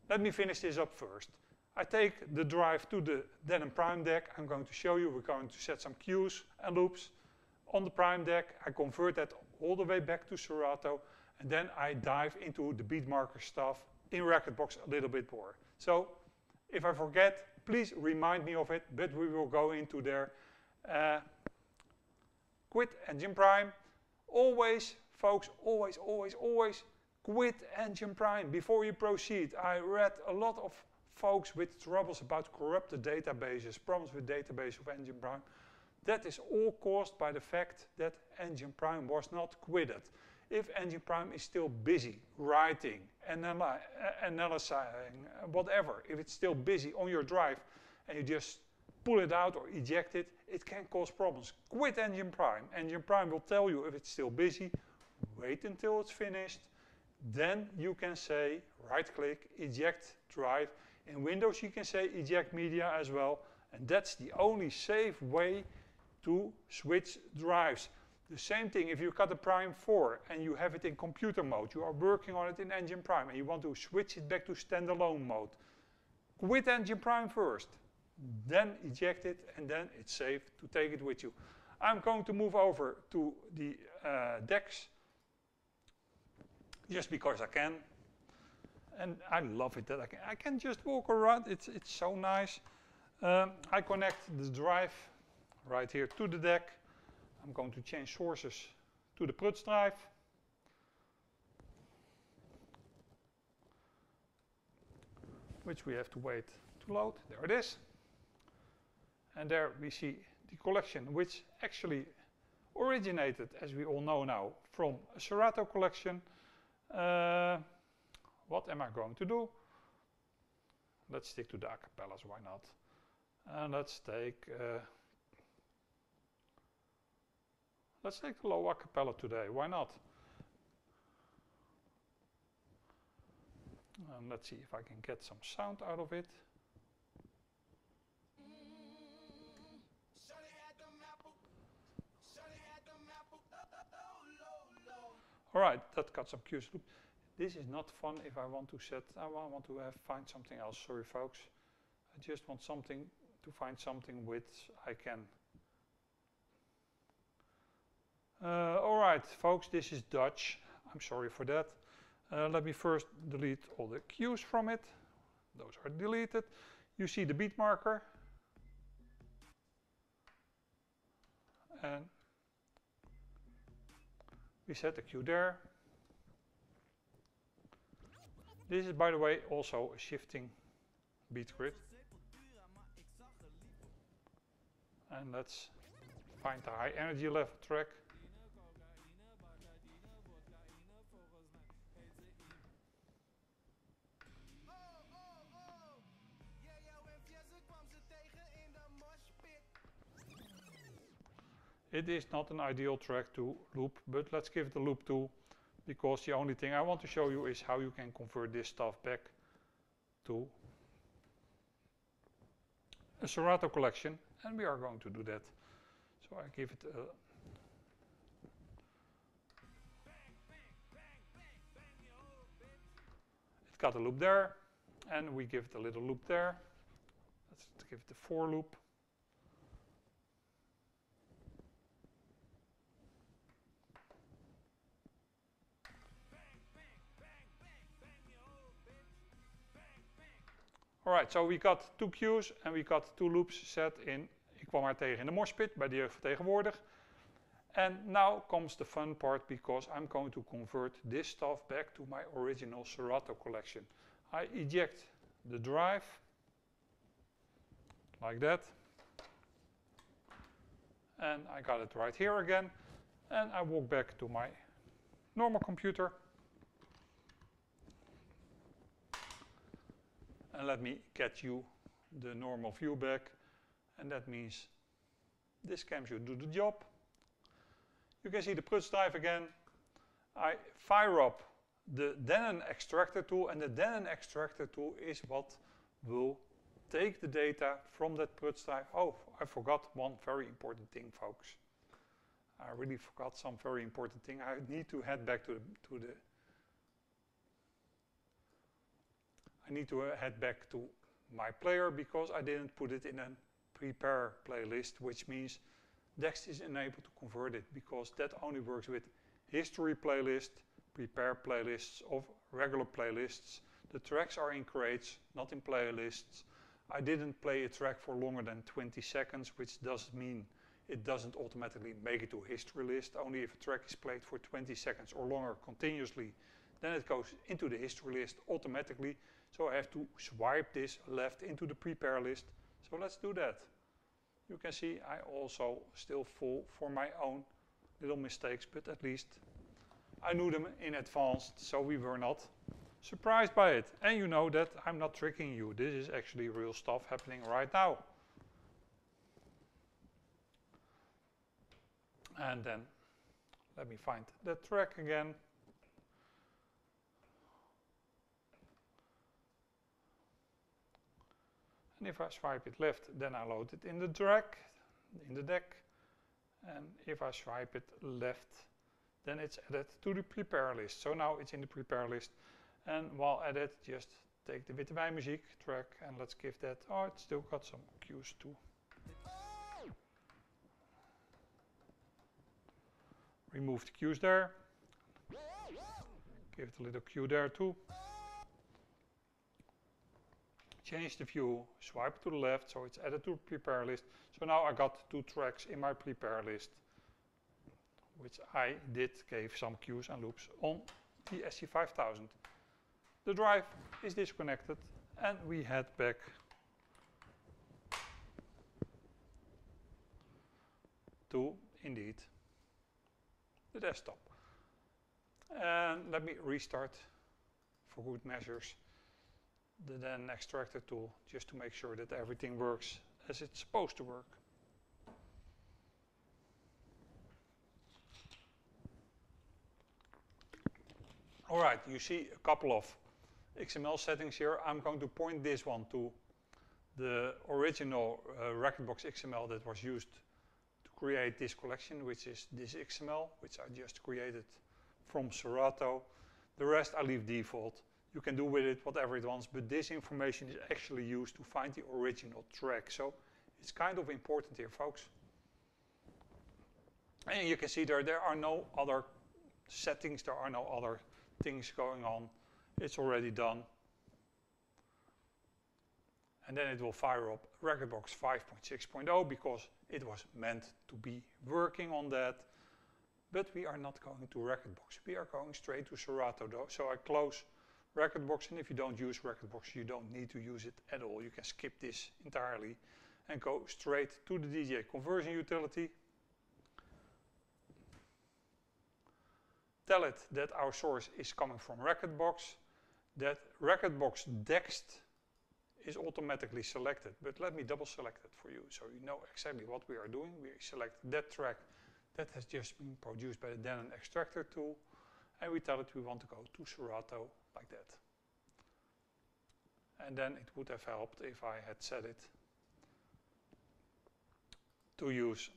let me finish this up first. I take the drive to the Denon Prime deck. I'm going to show you, we're going to set some cues and loops on the Prime deck. I convert that all the way back to Serato. And then I dive into the beat marker stuff in Rekordbox a little bit more. So if I forget, please remind me of it, but we will go into there. Uh, quit Engine Prime. Always, folks, always, always, always quit Engine Prime before you proceed. I read a lot of folks with troubles about corrupted databases, problems with database of Engine Prime. That is all caused by the fact that Engine Prime was not quitted. If Engine Prime is still busy writing, analy analyzing, whatever, if it's still busy on your drive and you just pull it out or eject it, it can cause problems. Quit Engine Prime. Engine Prime will tell you if it's still busy, wait until it's finished, then you can say right click, eject drive, in Windows, you can say eject media as well. And that's the only safe way to switch drives. The same thing if you got a Prime 4 and you have it in computer mode, you are working on it in Engine Prime and you want to switch it back to standalone mode. Quit Engine Prime first, then eject it and then it's safe to take it with you. I'm going to move over to the uh, DeX just because I can and I love it that I can, I can just walk around. It's, it's so nice. Um, I connect the drive right here to the deck. I'm going to change sources to the Pruts drive. Which we have to wait to load. There it is. And there we see the collection, which actually originated, as we all know now, from a Serato collection. Uh, what am I going to do? Let's stick to the acapellas, why not? And let's take uh, let's take the low acapella today, why not? And let's see if I can get some sound out of it. All right, that got some cues. This is not fun if I want to set, I want to have, find something else, sorry folks. I just want something, to find something which I can. Uh, all right, folks, this is Dutch. I'm sorry for that. Uh, let me first delete all the cues from it. Those are deleted. You see the beat marker. And we set the cue there. This is, by the way, also a shifting beat grid. And let's find the high energy level track. It is not an ideal track to loop, but let's give a loop tool because the only thing I want to show you is how you can convert this stuff back to a Serato collection and we are going to do that. So I give it a it got a loop there and we give it a little loop there. Let's give it a for loop. Alright, so we got two queues and we got two loops set in. Ik kwam haar tegen in de moshpit bij de jeugdvertegenwoordiger. And now comes the fun part because I'm going to convert this stuff back to my original Serato collection. I eject the drive like that. And I got it right here again. And I walk back to my normal computer. And let me get you the normal view back and that means this cam should do the job. You can see the Pruts drive again. I fire up the Denon extractor tool and the Denon extractor tool is what will take the data from that Pruts drive. Oh, I forgot one very important thing, folks. I really forgot some very important thing. I need to head back to the, to the I need to uh, head back to my player because I didn't put it in a prepare playlist, which means Dext is unable to convert it because that only works with history playlist, prepare playlists of regular playlists. The tracks are in crates, not in playlists. I didn't play a track for longer than 20 seconds, which doesn't mean it doesn't automatically make it to a history list. Only if a track is played for 20 seconds or longer continuously, then it goes into the history list automatically. So I have to swipe this left into the prepare list. So let's do that. You can see I also still fall for my own little mistakes, but at least I knew them in advance, so we were not surprised by it. And you know that I'm not tricking you. This is actually real stuff happening right now. And then let me find the track again. And if I swipe it left, then I load it in the track, in the deck. And if I swipe it left, then it's added to the prepare list. So now it's in the prepare list. And while it, just take the Witte Wijn Muziek track and let's give that, oh, it's still got some cues too. Remove the cues there. Give it a little cue there too. Change the view, swipe to the left, so it's added to the prepare list. So now I got two tracks in my prepare list, which I did gave some cues and loops on the SC5000. The drive is disconnected and we head back to, indeed, the desktop. And let me restart for good measures the then extractor tool just to make sure that everything works as it's supposed to work. All right, you see a couple of XML settings here. I'm going to point this one to the original uh, Rekordbox XML that was used to create this collection, which is this XML, which I just created from Serato. The rest I leave default. You can do with it whatever it wants, but this information is actually used to find the original track. So it's kind of important here, folks. And you can see there, there are no other settings, there are no other things going on. It's already done. And then it will fire up Rekordbox 5.6.0 because it was meant to be working on that. But we are not going to Rekordbox. We are going straight to Serato though. So I close Rekordbox and if you don't use Rekordbox, you don't need to use it at all. You can skip this entirely and go straight to the DJ conversion utility tell it that our source is coming from Rekordbox, that Rekordbox Dext is automatically selected. But let me double select it for you so you know exactly what we are doing. We select that track that has just been produced by the Denon extractor tool and we tell it we want to go to Serato like that. And then it would have helped if I had set it to use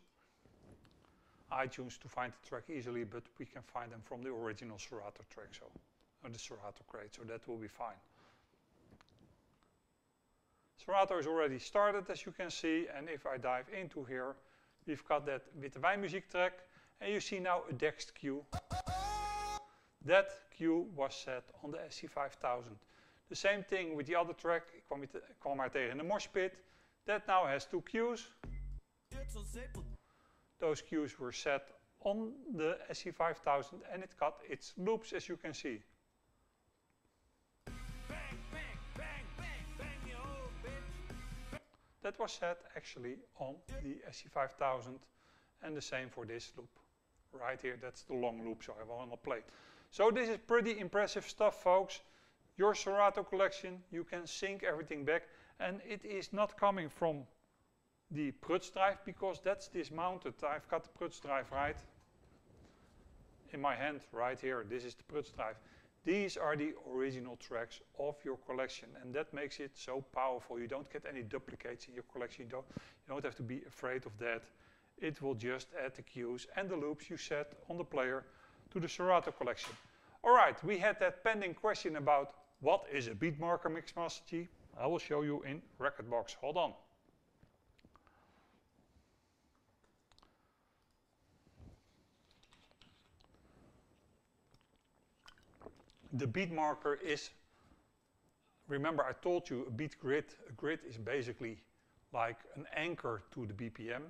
iTunes to find the track easily, but we can find them from the original Serato track, so or the Serato crate, so that will be fine. Serato is already started, as you can see, and if I dive into here, we've got that Witte Wijn Muziek track, and you see now a Dext cue. That cue was set on the SC5000. The same thing with the other track, ik kwam, kwam maar tegen in de mosh pit. That now has two cues. Those cues were set on the SC5000 and it got its loops as you can see. that was set actually on the SC5000 and the same for this loop. Right here, that's the long loop, so I will not play. So this is pretty impressive stuff, folks. Your Serato collection, you can sync everything back and it is not coming from the Pruts drive because that's dismounted. I've got the Pruts drive right in my hand right here. This is the Pruts drive. These are the original tracks of your collection and that makes it so powerful. You don't get any duplicates in your collection. You don't, you don't have to be afraid of that. It will just add the cues and the loops you set on the player to the Serato collection. All right, we had that pending question about what is a beat marker Mixmaster G. I will show you in Rekordbox. Hold on. The beat marker is, remember I told you a beat grid, a grid is basically like an anchor to the BPM.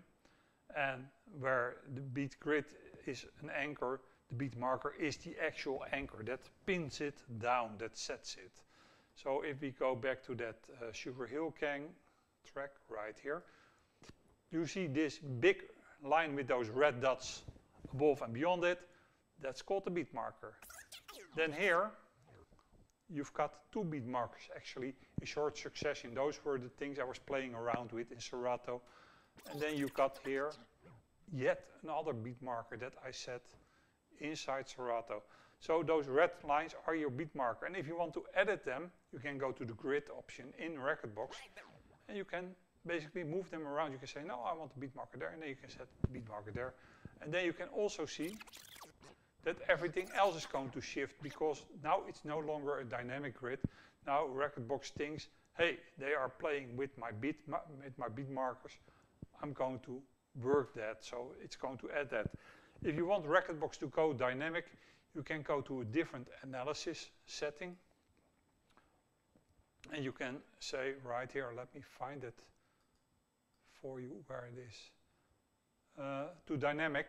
And where the beat grid is an anchor, the beat marker is the actual anchor that pins it down, that sets it. So if we go back to that uh, Sugar Hill Gang track right here, you see this big line with those red dots above and beyond it. That's called the beat marker. Then here, you've got two beat markers actually in short succession. Those were the things I was playing around with in Serato. And then you've got here yet another beat marker that I set inside Serato. So those red lines are your beat marker. And if you want to edit them, you can go to the grid option in Rekordbox. And you can basically move them around. You can say, no, I want the beat marker there. And then you can set the beat marker there. And then you can also see that everything else is going to shift because now it's no longer a dynamic grid. Now Rekordbox thinks, hey, they are playing with my beat, with my beat markers. I'm going to work that, so it's going to add that. If you want Rekordbox to go dynamic, you can go to a different analysis setting. And you can say right here, let me find it for you where it is. Uh, to dynamic.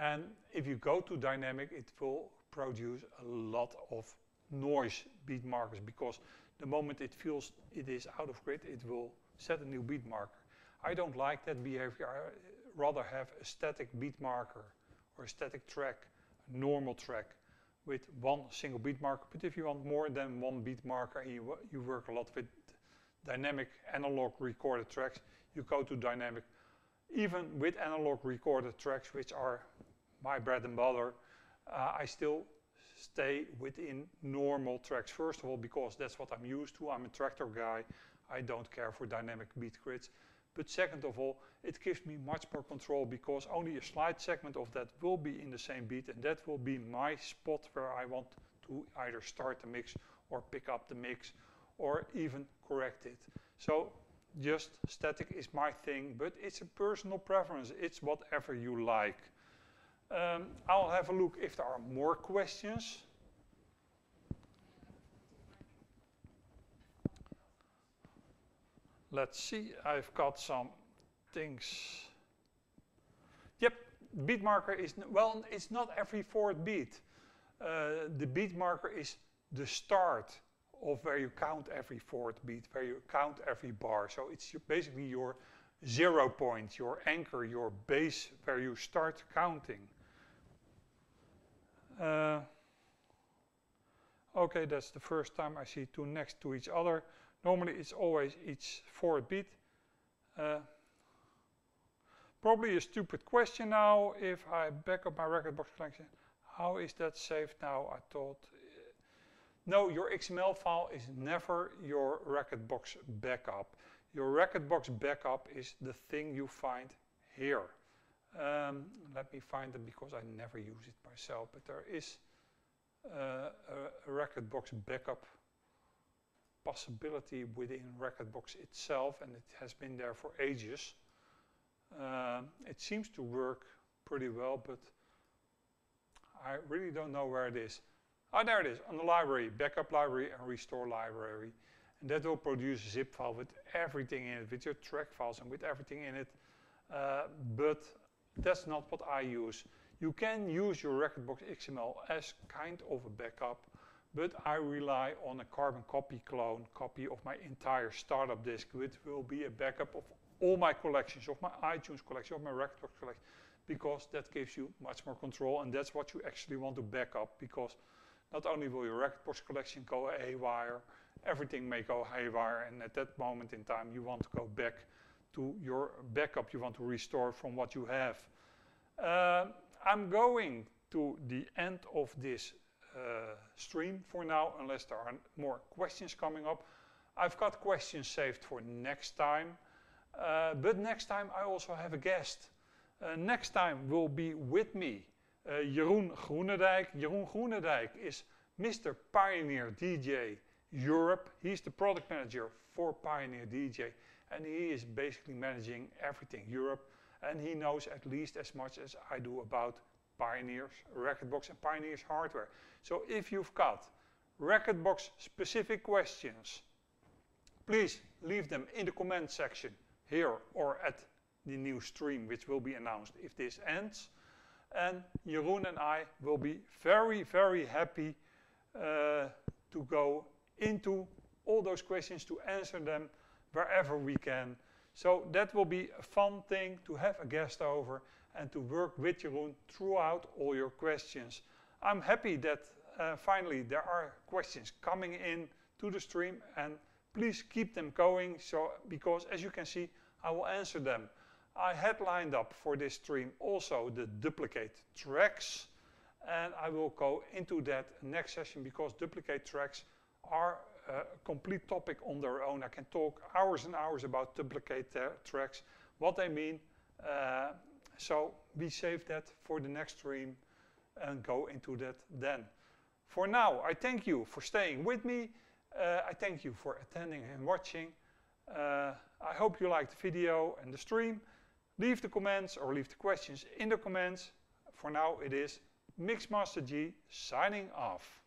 And if you go to dynamic, it will produce a lot of noise beat markers because the moment it feels it is out of grid, it will set a new beat marker. I don't like that behavior. Rather have a static beat marker or a static track, a normal track with one single beat marker. But if you want more than one beat marker and you, you work a lot with dynamic analog recorded tracks, you go to dynamic. Even with analog recorded tracks, which are my bread and butter, uh, I still stay within normal tracks. First of all, because that's what I'm used to. I'm a Traktor guy. I don't care for dynamic beat grids. But second of all, it gives me much more control because only a slight segment of that will be in the same beat and that will be my spot where I want to either start the mix or pick up the mix or even correct it. So just static is my thing, but it's a personal preference. It's whatever you like. Um, I'll have a look if there are more questions. Let's see, I've got some things. Yep, beat marker is, well, it's not every fourth beat. Uh, the beat marker is the start of where you count every fourth beat, where you count every bar. So it's basically your zero point, your anchor, your base, where you start counting. Uh, okay, that's the first time I see two next to each other. Normally it's always each fourth beat. Uh, probably a stupid question now if I back up my Rekordbox collection. How is that saved now? I thought. Uh, no, your XML file is never your Rekordbox backup. Your Rekordbox backup is the thing you find here. Um, let me find it because I never use it myself, but there is uh, a, a Rekordbox backup possibility within Rekordbox itself, and it has been there for ages. Uh, it seems to work pretty well, but I really don't know where it is. Oh, there it is, on the library, backup library and restore library. And that will produce a zip file with everything in it, with your track files and with everything in it. Uh, but that's not what I use. You can use your Rekordbox XML as kind of a backup, but I rely on a carbon copy clone copy of my entire startup disk, which will be a backup of all my collections, of my iTunes collection, of my Rekordbox collection, because that gives you much more control, and that's what you actually want to back up, because not only will your Rekordbox collection go haywire, everything may go haywire, and at that moment in time, you want to go back to your backup, you want to restore from what you have. Uh, I'm going to the end of this stream for now, unless there are more questions coming up. I've got questions saved for next time, uh, but next time I also have a guest. Uh, next time will be with me uh, Jeroen Groenendijk. Jeroen Groenendijk is Mr. Pioneer DJ Europe. He's the product manager for Pioneer DJ, and he is basically managing everything Europe, and he knows at least as much as I do about Pioneer's Rekordbox and Pioneer's hardware. So if you've got Rekordbox specific questions, please leave them in the comment section here or at the new stream, which will be announced if this ends. And Jeroen and I will be very, very happy uh, to go into all those questions to answer them wherever we can. So that will be a fun thing to have a guest over and to work with Jeroen throughout all your questions. I'm happy that uh, finally there are questions coming in to the stream and please keep them going so because as you can see I will answer them. I had lined up for this stream also the duplicate tracks and I will go into that next session because duplicate tracks are a complete topic on their own. I can talk hours and hours about duplicate tracks, what they mean. Uh, so we save that for the next stream and go into that then. For now, I thank you for staying with me. Uh, I thank you for attending and watching. Uh, I hope you liked the video and the stream. Leave the comments or leave the questions in the comments. For now, it is Mixmaster G signing off.